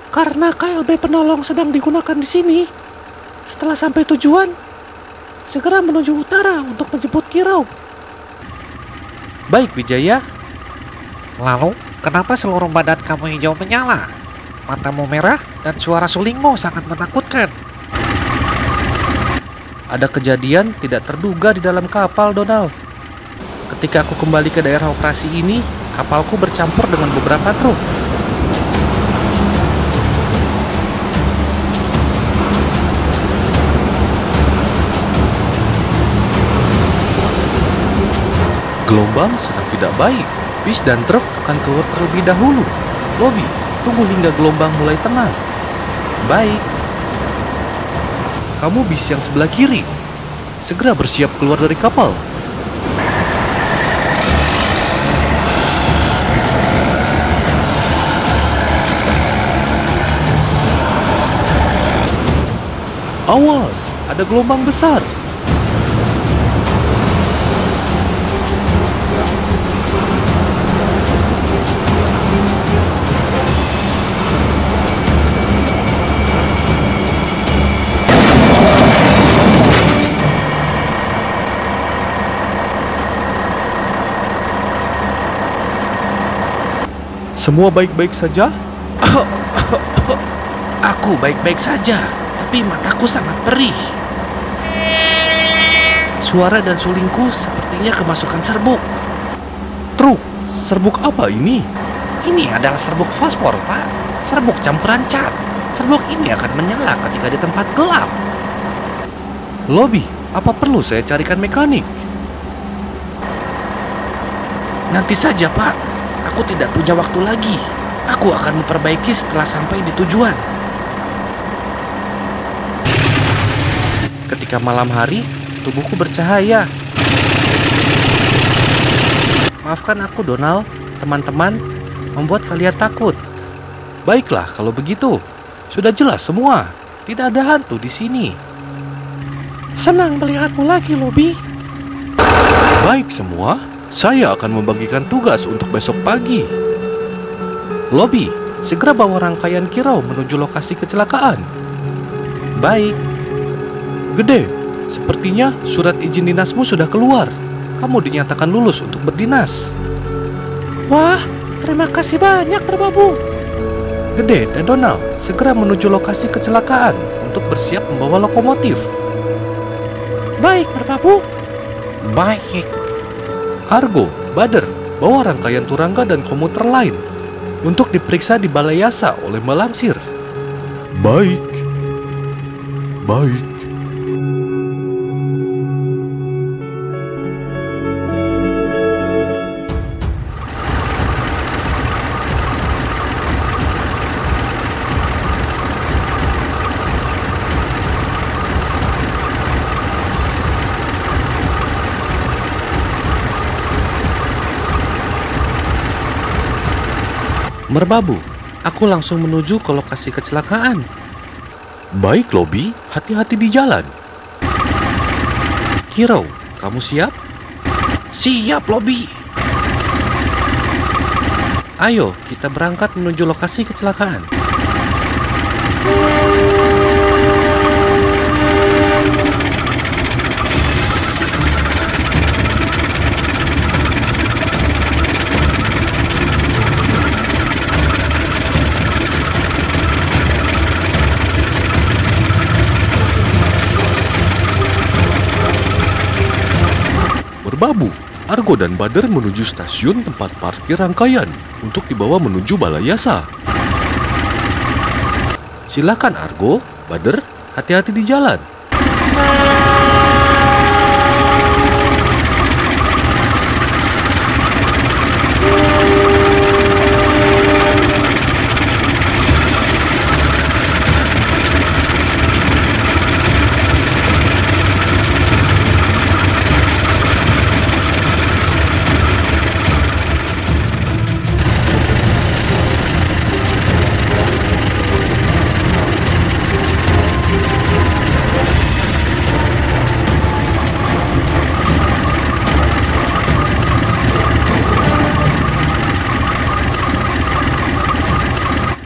Karena KLB penolong sedang digunakan di sini, setelah sampai tujuan, segera menuju utara untuk menjemput Kirau. Baik Wijaya, Lalu, kenapa seluruh badan kamu hijau menyala? Matamu merah dan suara sulingmu sangat menakutkan. ada kejadian tidak terduga di dalam kapal Donald. Ketika aku kembali ke daerah operasi ini, kapalku bercampur dengan beberapa truk. Gelombang sedang tidak baik. Bis dan truk akan keluar terlebih dahulu. Lobby, tunggu hingga gelombang mulai tenang. Baik. Kamu bis yang sebelah kiri. Segera bersiap keluar dari kapal. Awas, ada gelombang besar. Semua baik-baik saja? Aku baik-baik saja, tapi mataku sangat perih. Suara dan sulingku sepertinya kemasukan serbuk. Truk, serbuk apa ini? Ini adalah serbuk fosfor, Pak. Serbuk campuran cat. Serbuk ini akan menyala ketika di tempat gelap. Lobby, apa perlu saya carikan mekanik? Nanti saja, Pak. Aku tidak punya waktu lagi. Aku akan memperbaiki setelah sampai di tujuan. Ketika malam hari, tubuhku bercahaya. Maafkan aku, Donald. Teman-teman, membuat kalian takut. Baiklah, kalau begitu. Sudah jelas semua. Tidak ada hantu di sini. Senang melihatmu lagi, Lobby. Baik semua, saya akan membagikan tugas untuk besok pagi. Lobby, segera bawa rangkaian kirau menuju lokasi kecelakaan. Baik. Gede, sepertinya surat izin dinasmu sudah keluar. Kamu dinyatakan lulus untuk berdinas. Wah, terima kasih banyak, Merbabu. Gede dan Donald segera menuju lokasi kecelakaan untuk bersiap membawa lokomotif. Baik, Merbabu. Baik, Argo, Bader, bawa rangkaian turangga dan komuter lain untuk diperiksa di Balai Yasa oleh Malangsir. Baik. Baik. Merbabu, aku langsung menuju ke lokasi kecelakaan. Baik, Lobby. Hati-hati di jalan. Kirau, kamu siap? Siap, Lobby. Ayo, kita berangkat menuju lokasi kecelakaan. Merbabu, Argo dan Bader menuju stasiun tempat parkir rangkaian untuk dibawa menuju Balai Yasa. Silakan Argo, Bader, hati-hati di jalan.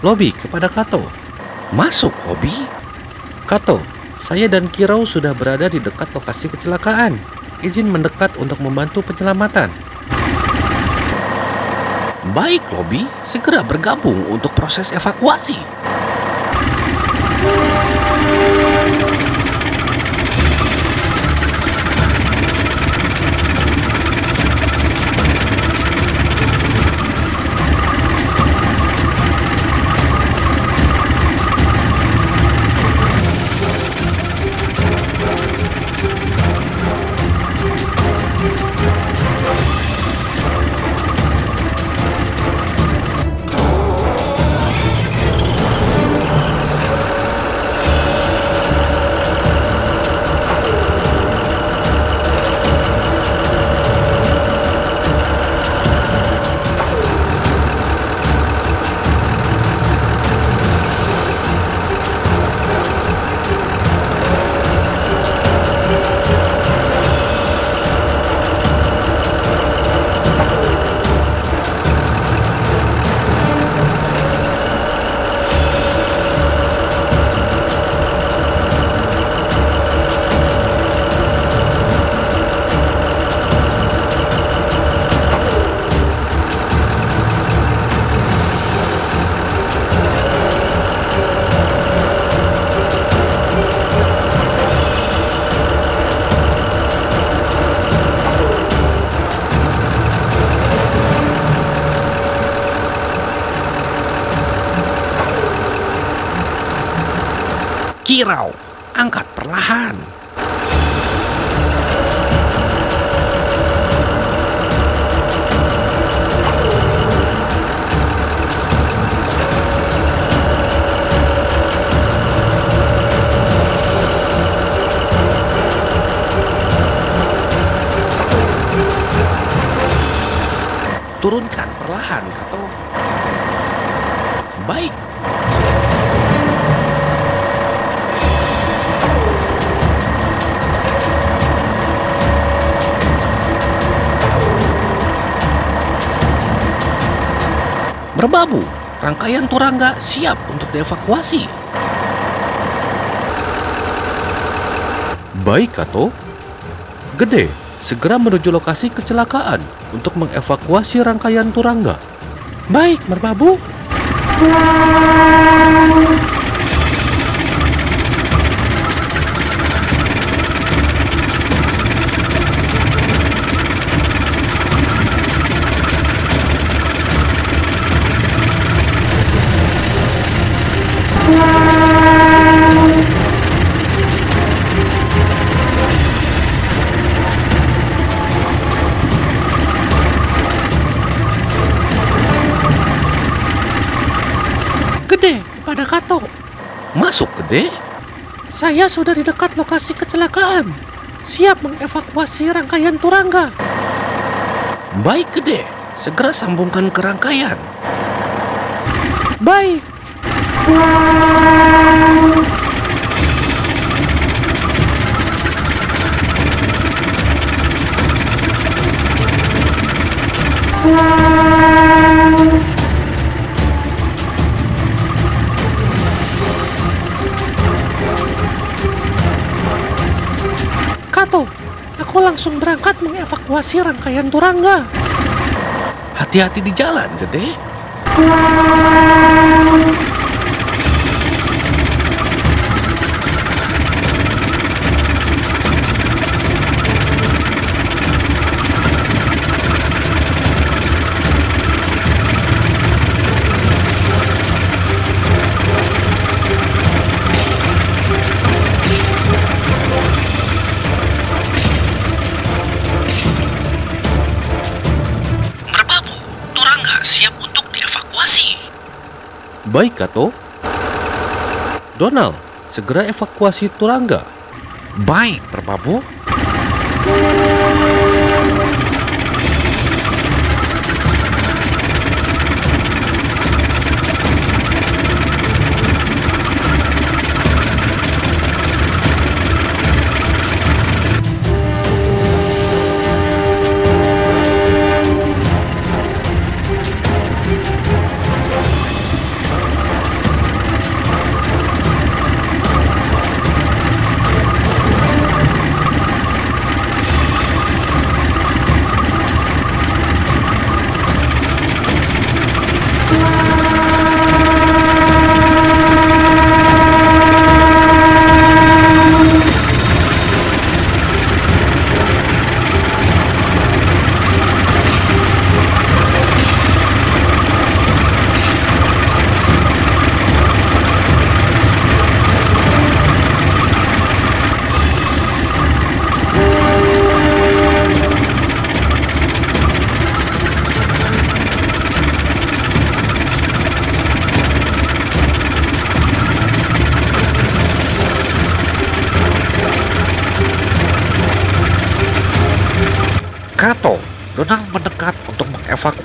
Lobby kepada Kato. Masuk, Lobby. Kato, saya dan Kirau sudah berada di dekat lokasi kecelakaan. Izin mendekat untuk membantu penyelamatan. Baik, Lobby. Segera bergabung untuk proses evakuasi. Merbabu, rangkaian turangga siap untuk dievakuasi. Baik, Kato. Gede, segera menuju lokasi kecelakaan untuk mengevakuasi rangkaian turangga. Baik, Merbabu. Saya sudah di dekat lokasi kecelakaan. Siap mengevakuasi rangkaian turangga. Baik, Gede. Segera sambungkan ke rangkaian. Baik. Kato, langsung berangkat mengevakuasi rangkaian turangga. Hati-hati di jalan, Gede. Baik, Kato. Donald, segera evakuasi turangga. Baik, Merbabu.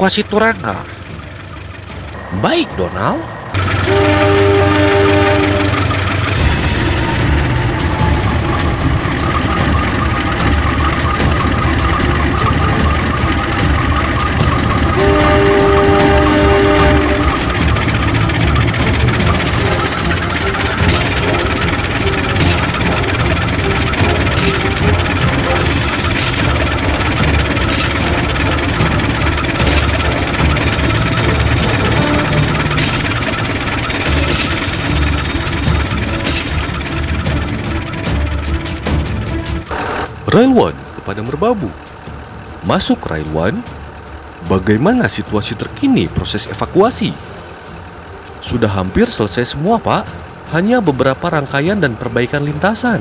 Mengevakuasi Turanga. Baik, Donald. Railwan kepada Merbabu. Masuk Railwan. Bagaimana situasi terkini proses evakuasi? Sudah hampir selesai semua, Pak. Hanya beberapa rangkaian dan perbaikan lintasan.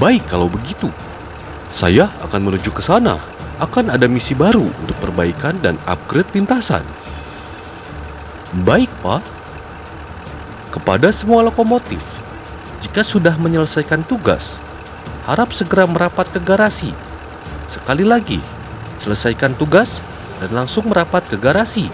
Baik kalau begitu. Saya akan menuju ke sana. Akan ada misi baru untuk perbaikan dan upgrade lintasan. Baik, Pak. Kepada semua lokomotif, jika sudah menyelesaikan tugas, harap segera merapat ke garasi. Sekali lagi, selesaikan tugas dan langsung merapat ke garasi.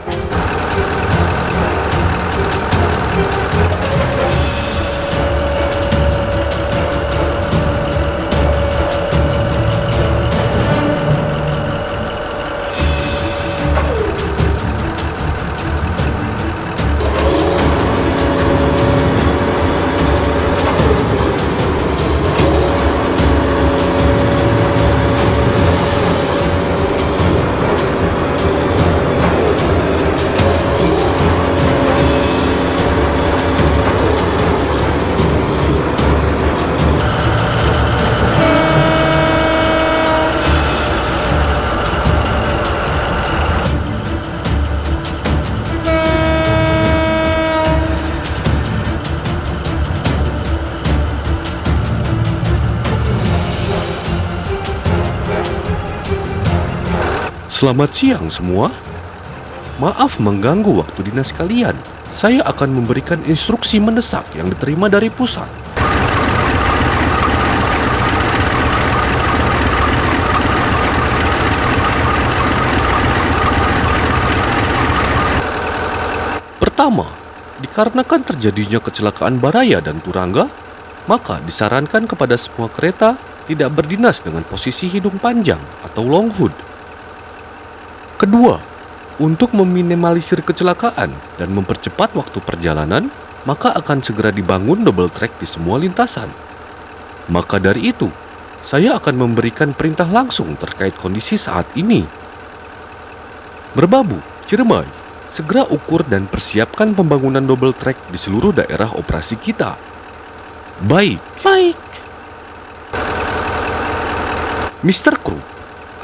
Selamat siang semua. Maaf mengganggu waktu dinas kalian. Saya akan memberikan instruksi mendesak yang diterima dari pusat. Pertama, dikarenakan terjadinya kecelakaan Baraya dan Turangga, maka disarankan kepada semua kereta tidak berdinas dengan posisi hidung panjang atau long hood. Kedua, untuk meminimalisir kecelakaan dan mempercepat waktu perjalanan, maka akan segera dibangun double track di semua lintasan. Maka dari itu, saya akan memberikan perintah langsung terkait kondisi saat ini. Merbabu, Ciremai, segera ukur dan persiapkan pembangunan double track di seluruh daerah operasi kita. Baik. Baik. Mr. Kru,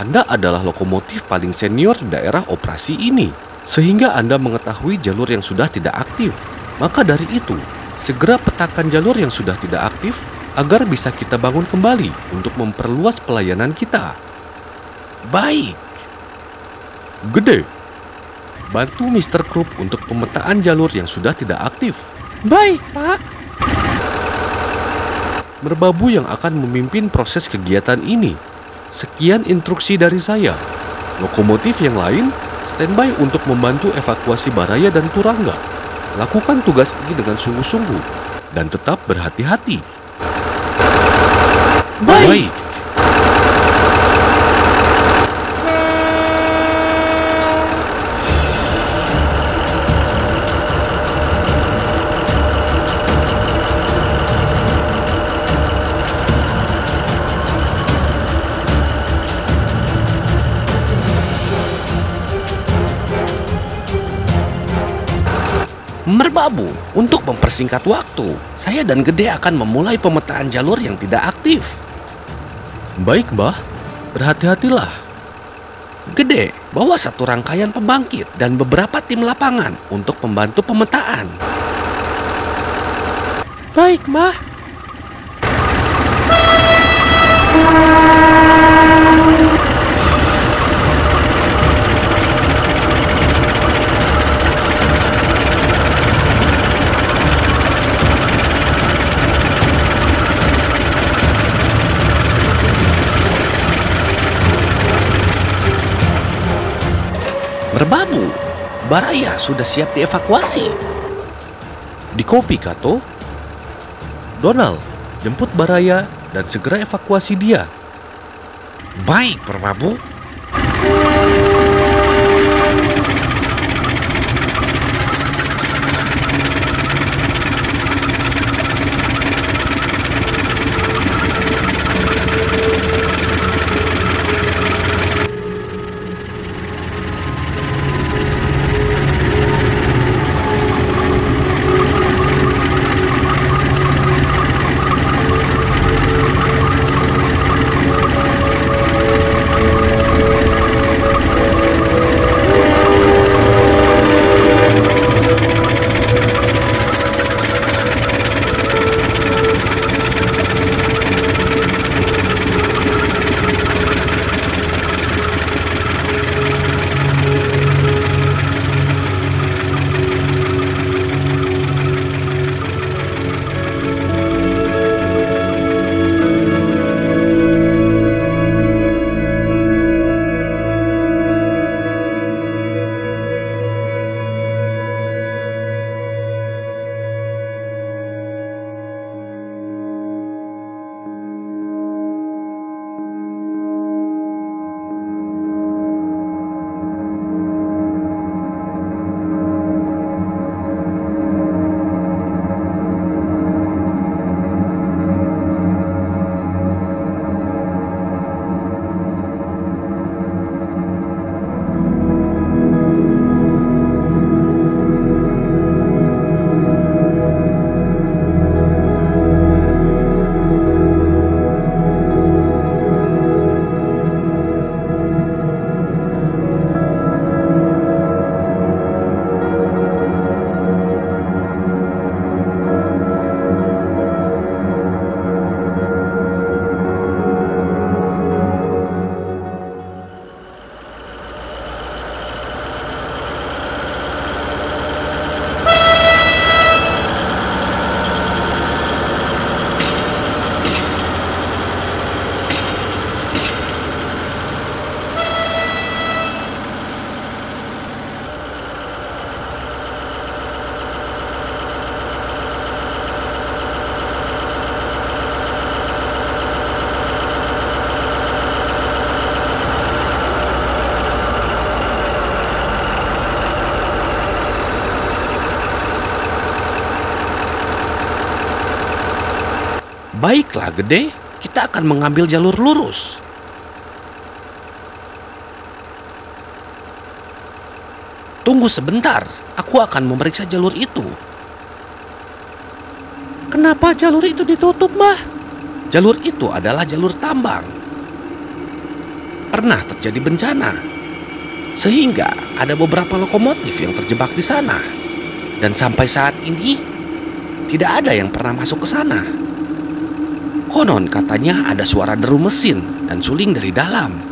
Anda adalah lokomotif paling senior di daerah operasi ini, sehingga Anda mengetahui jalur yang sudah tidak aktif. Maka dari itu, segera petakan jalur yang sudah tidak aktif agar bisa kita bangun kembali untuk memperluas pelayanan kita. Baik. Gede, bantu Mr. Krupp untuk pemetaan jalur yang sudah tidak aktif. Baik, Pak. Merbabu yang akan memimpin proses kegiatan ini. Sekian instruksi dari saya. Lokomotif yang lain standby untuk membantu evakuasi Baraya dan Turangga. Lakukan tugas ini dengan sungguh-sungguh dan tetap berhati-hati. Baik. Merbabu, untuk mempersingkat waktu, saya dan Gede akan memulai pemetaan jalur yang tidak aktif. Baik, Mbah. Berhati-hatilah. Gede, bawa satu rangkaian pembangkit dan beberapa tim lapangan untuk membantu pemetaan. Baik, Mbah. Merbabu, Baraya sudah siap dievakuasi. Di kopi, Kato. Donald, jemput Baraya dan segera evakuasi dia. Baik, Merbabu. Baiklah, Gede. Kita akan mengambil jalur lurus. Tunggu sebentar, aku akan memeriksa jalur itu. Kenapa jalur itu ditutup, Mbah? Jalur itu adalah jalur tambang. Pernah terjadi bencana, sehingga ada beberapa lokomotif yang terjebak di sana. Dan sampai saat ini, tidak ada yang pernah masuk ke sana. Konon katanya ada suara deru mesin dan suling dari dalam.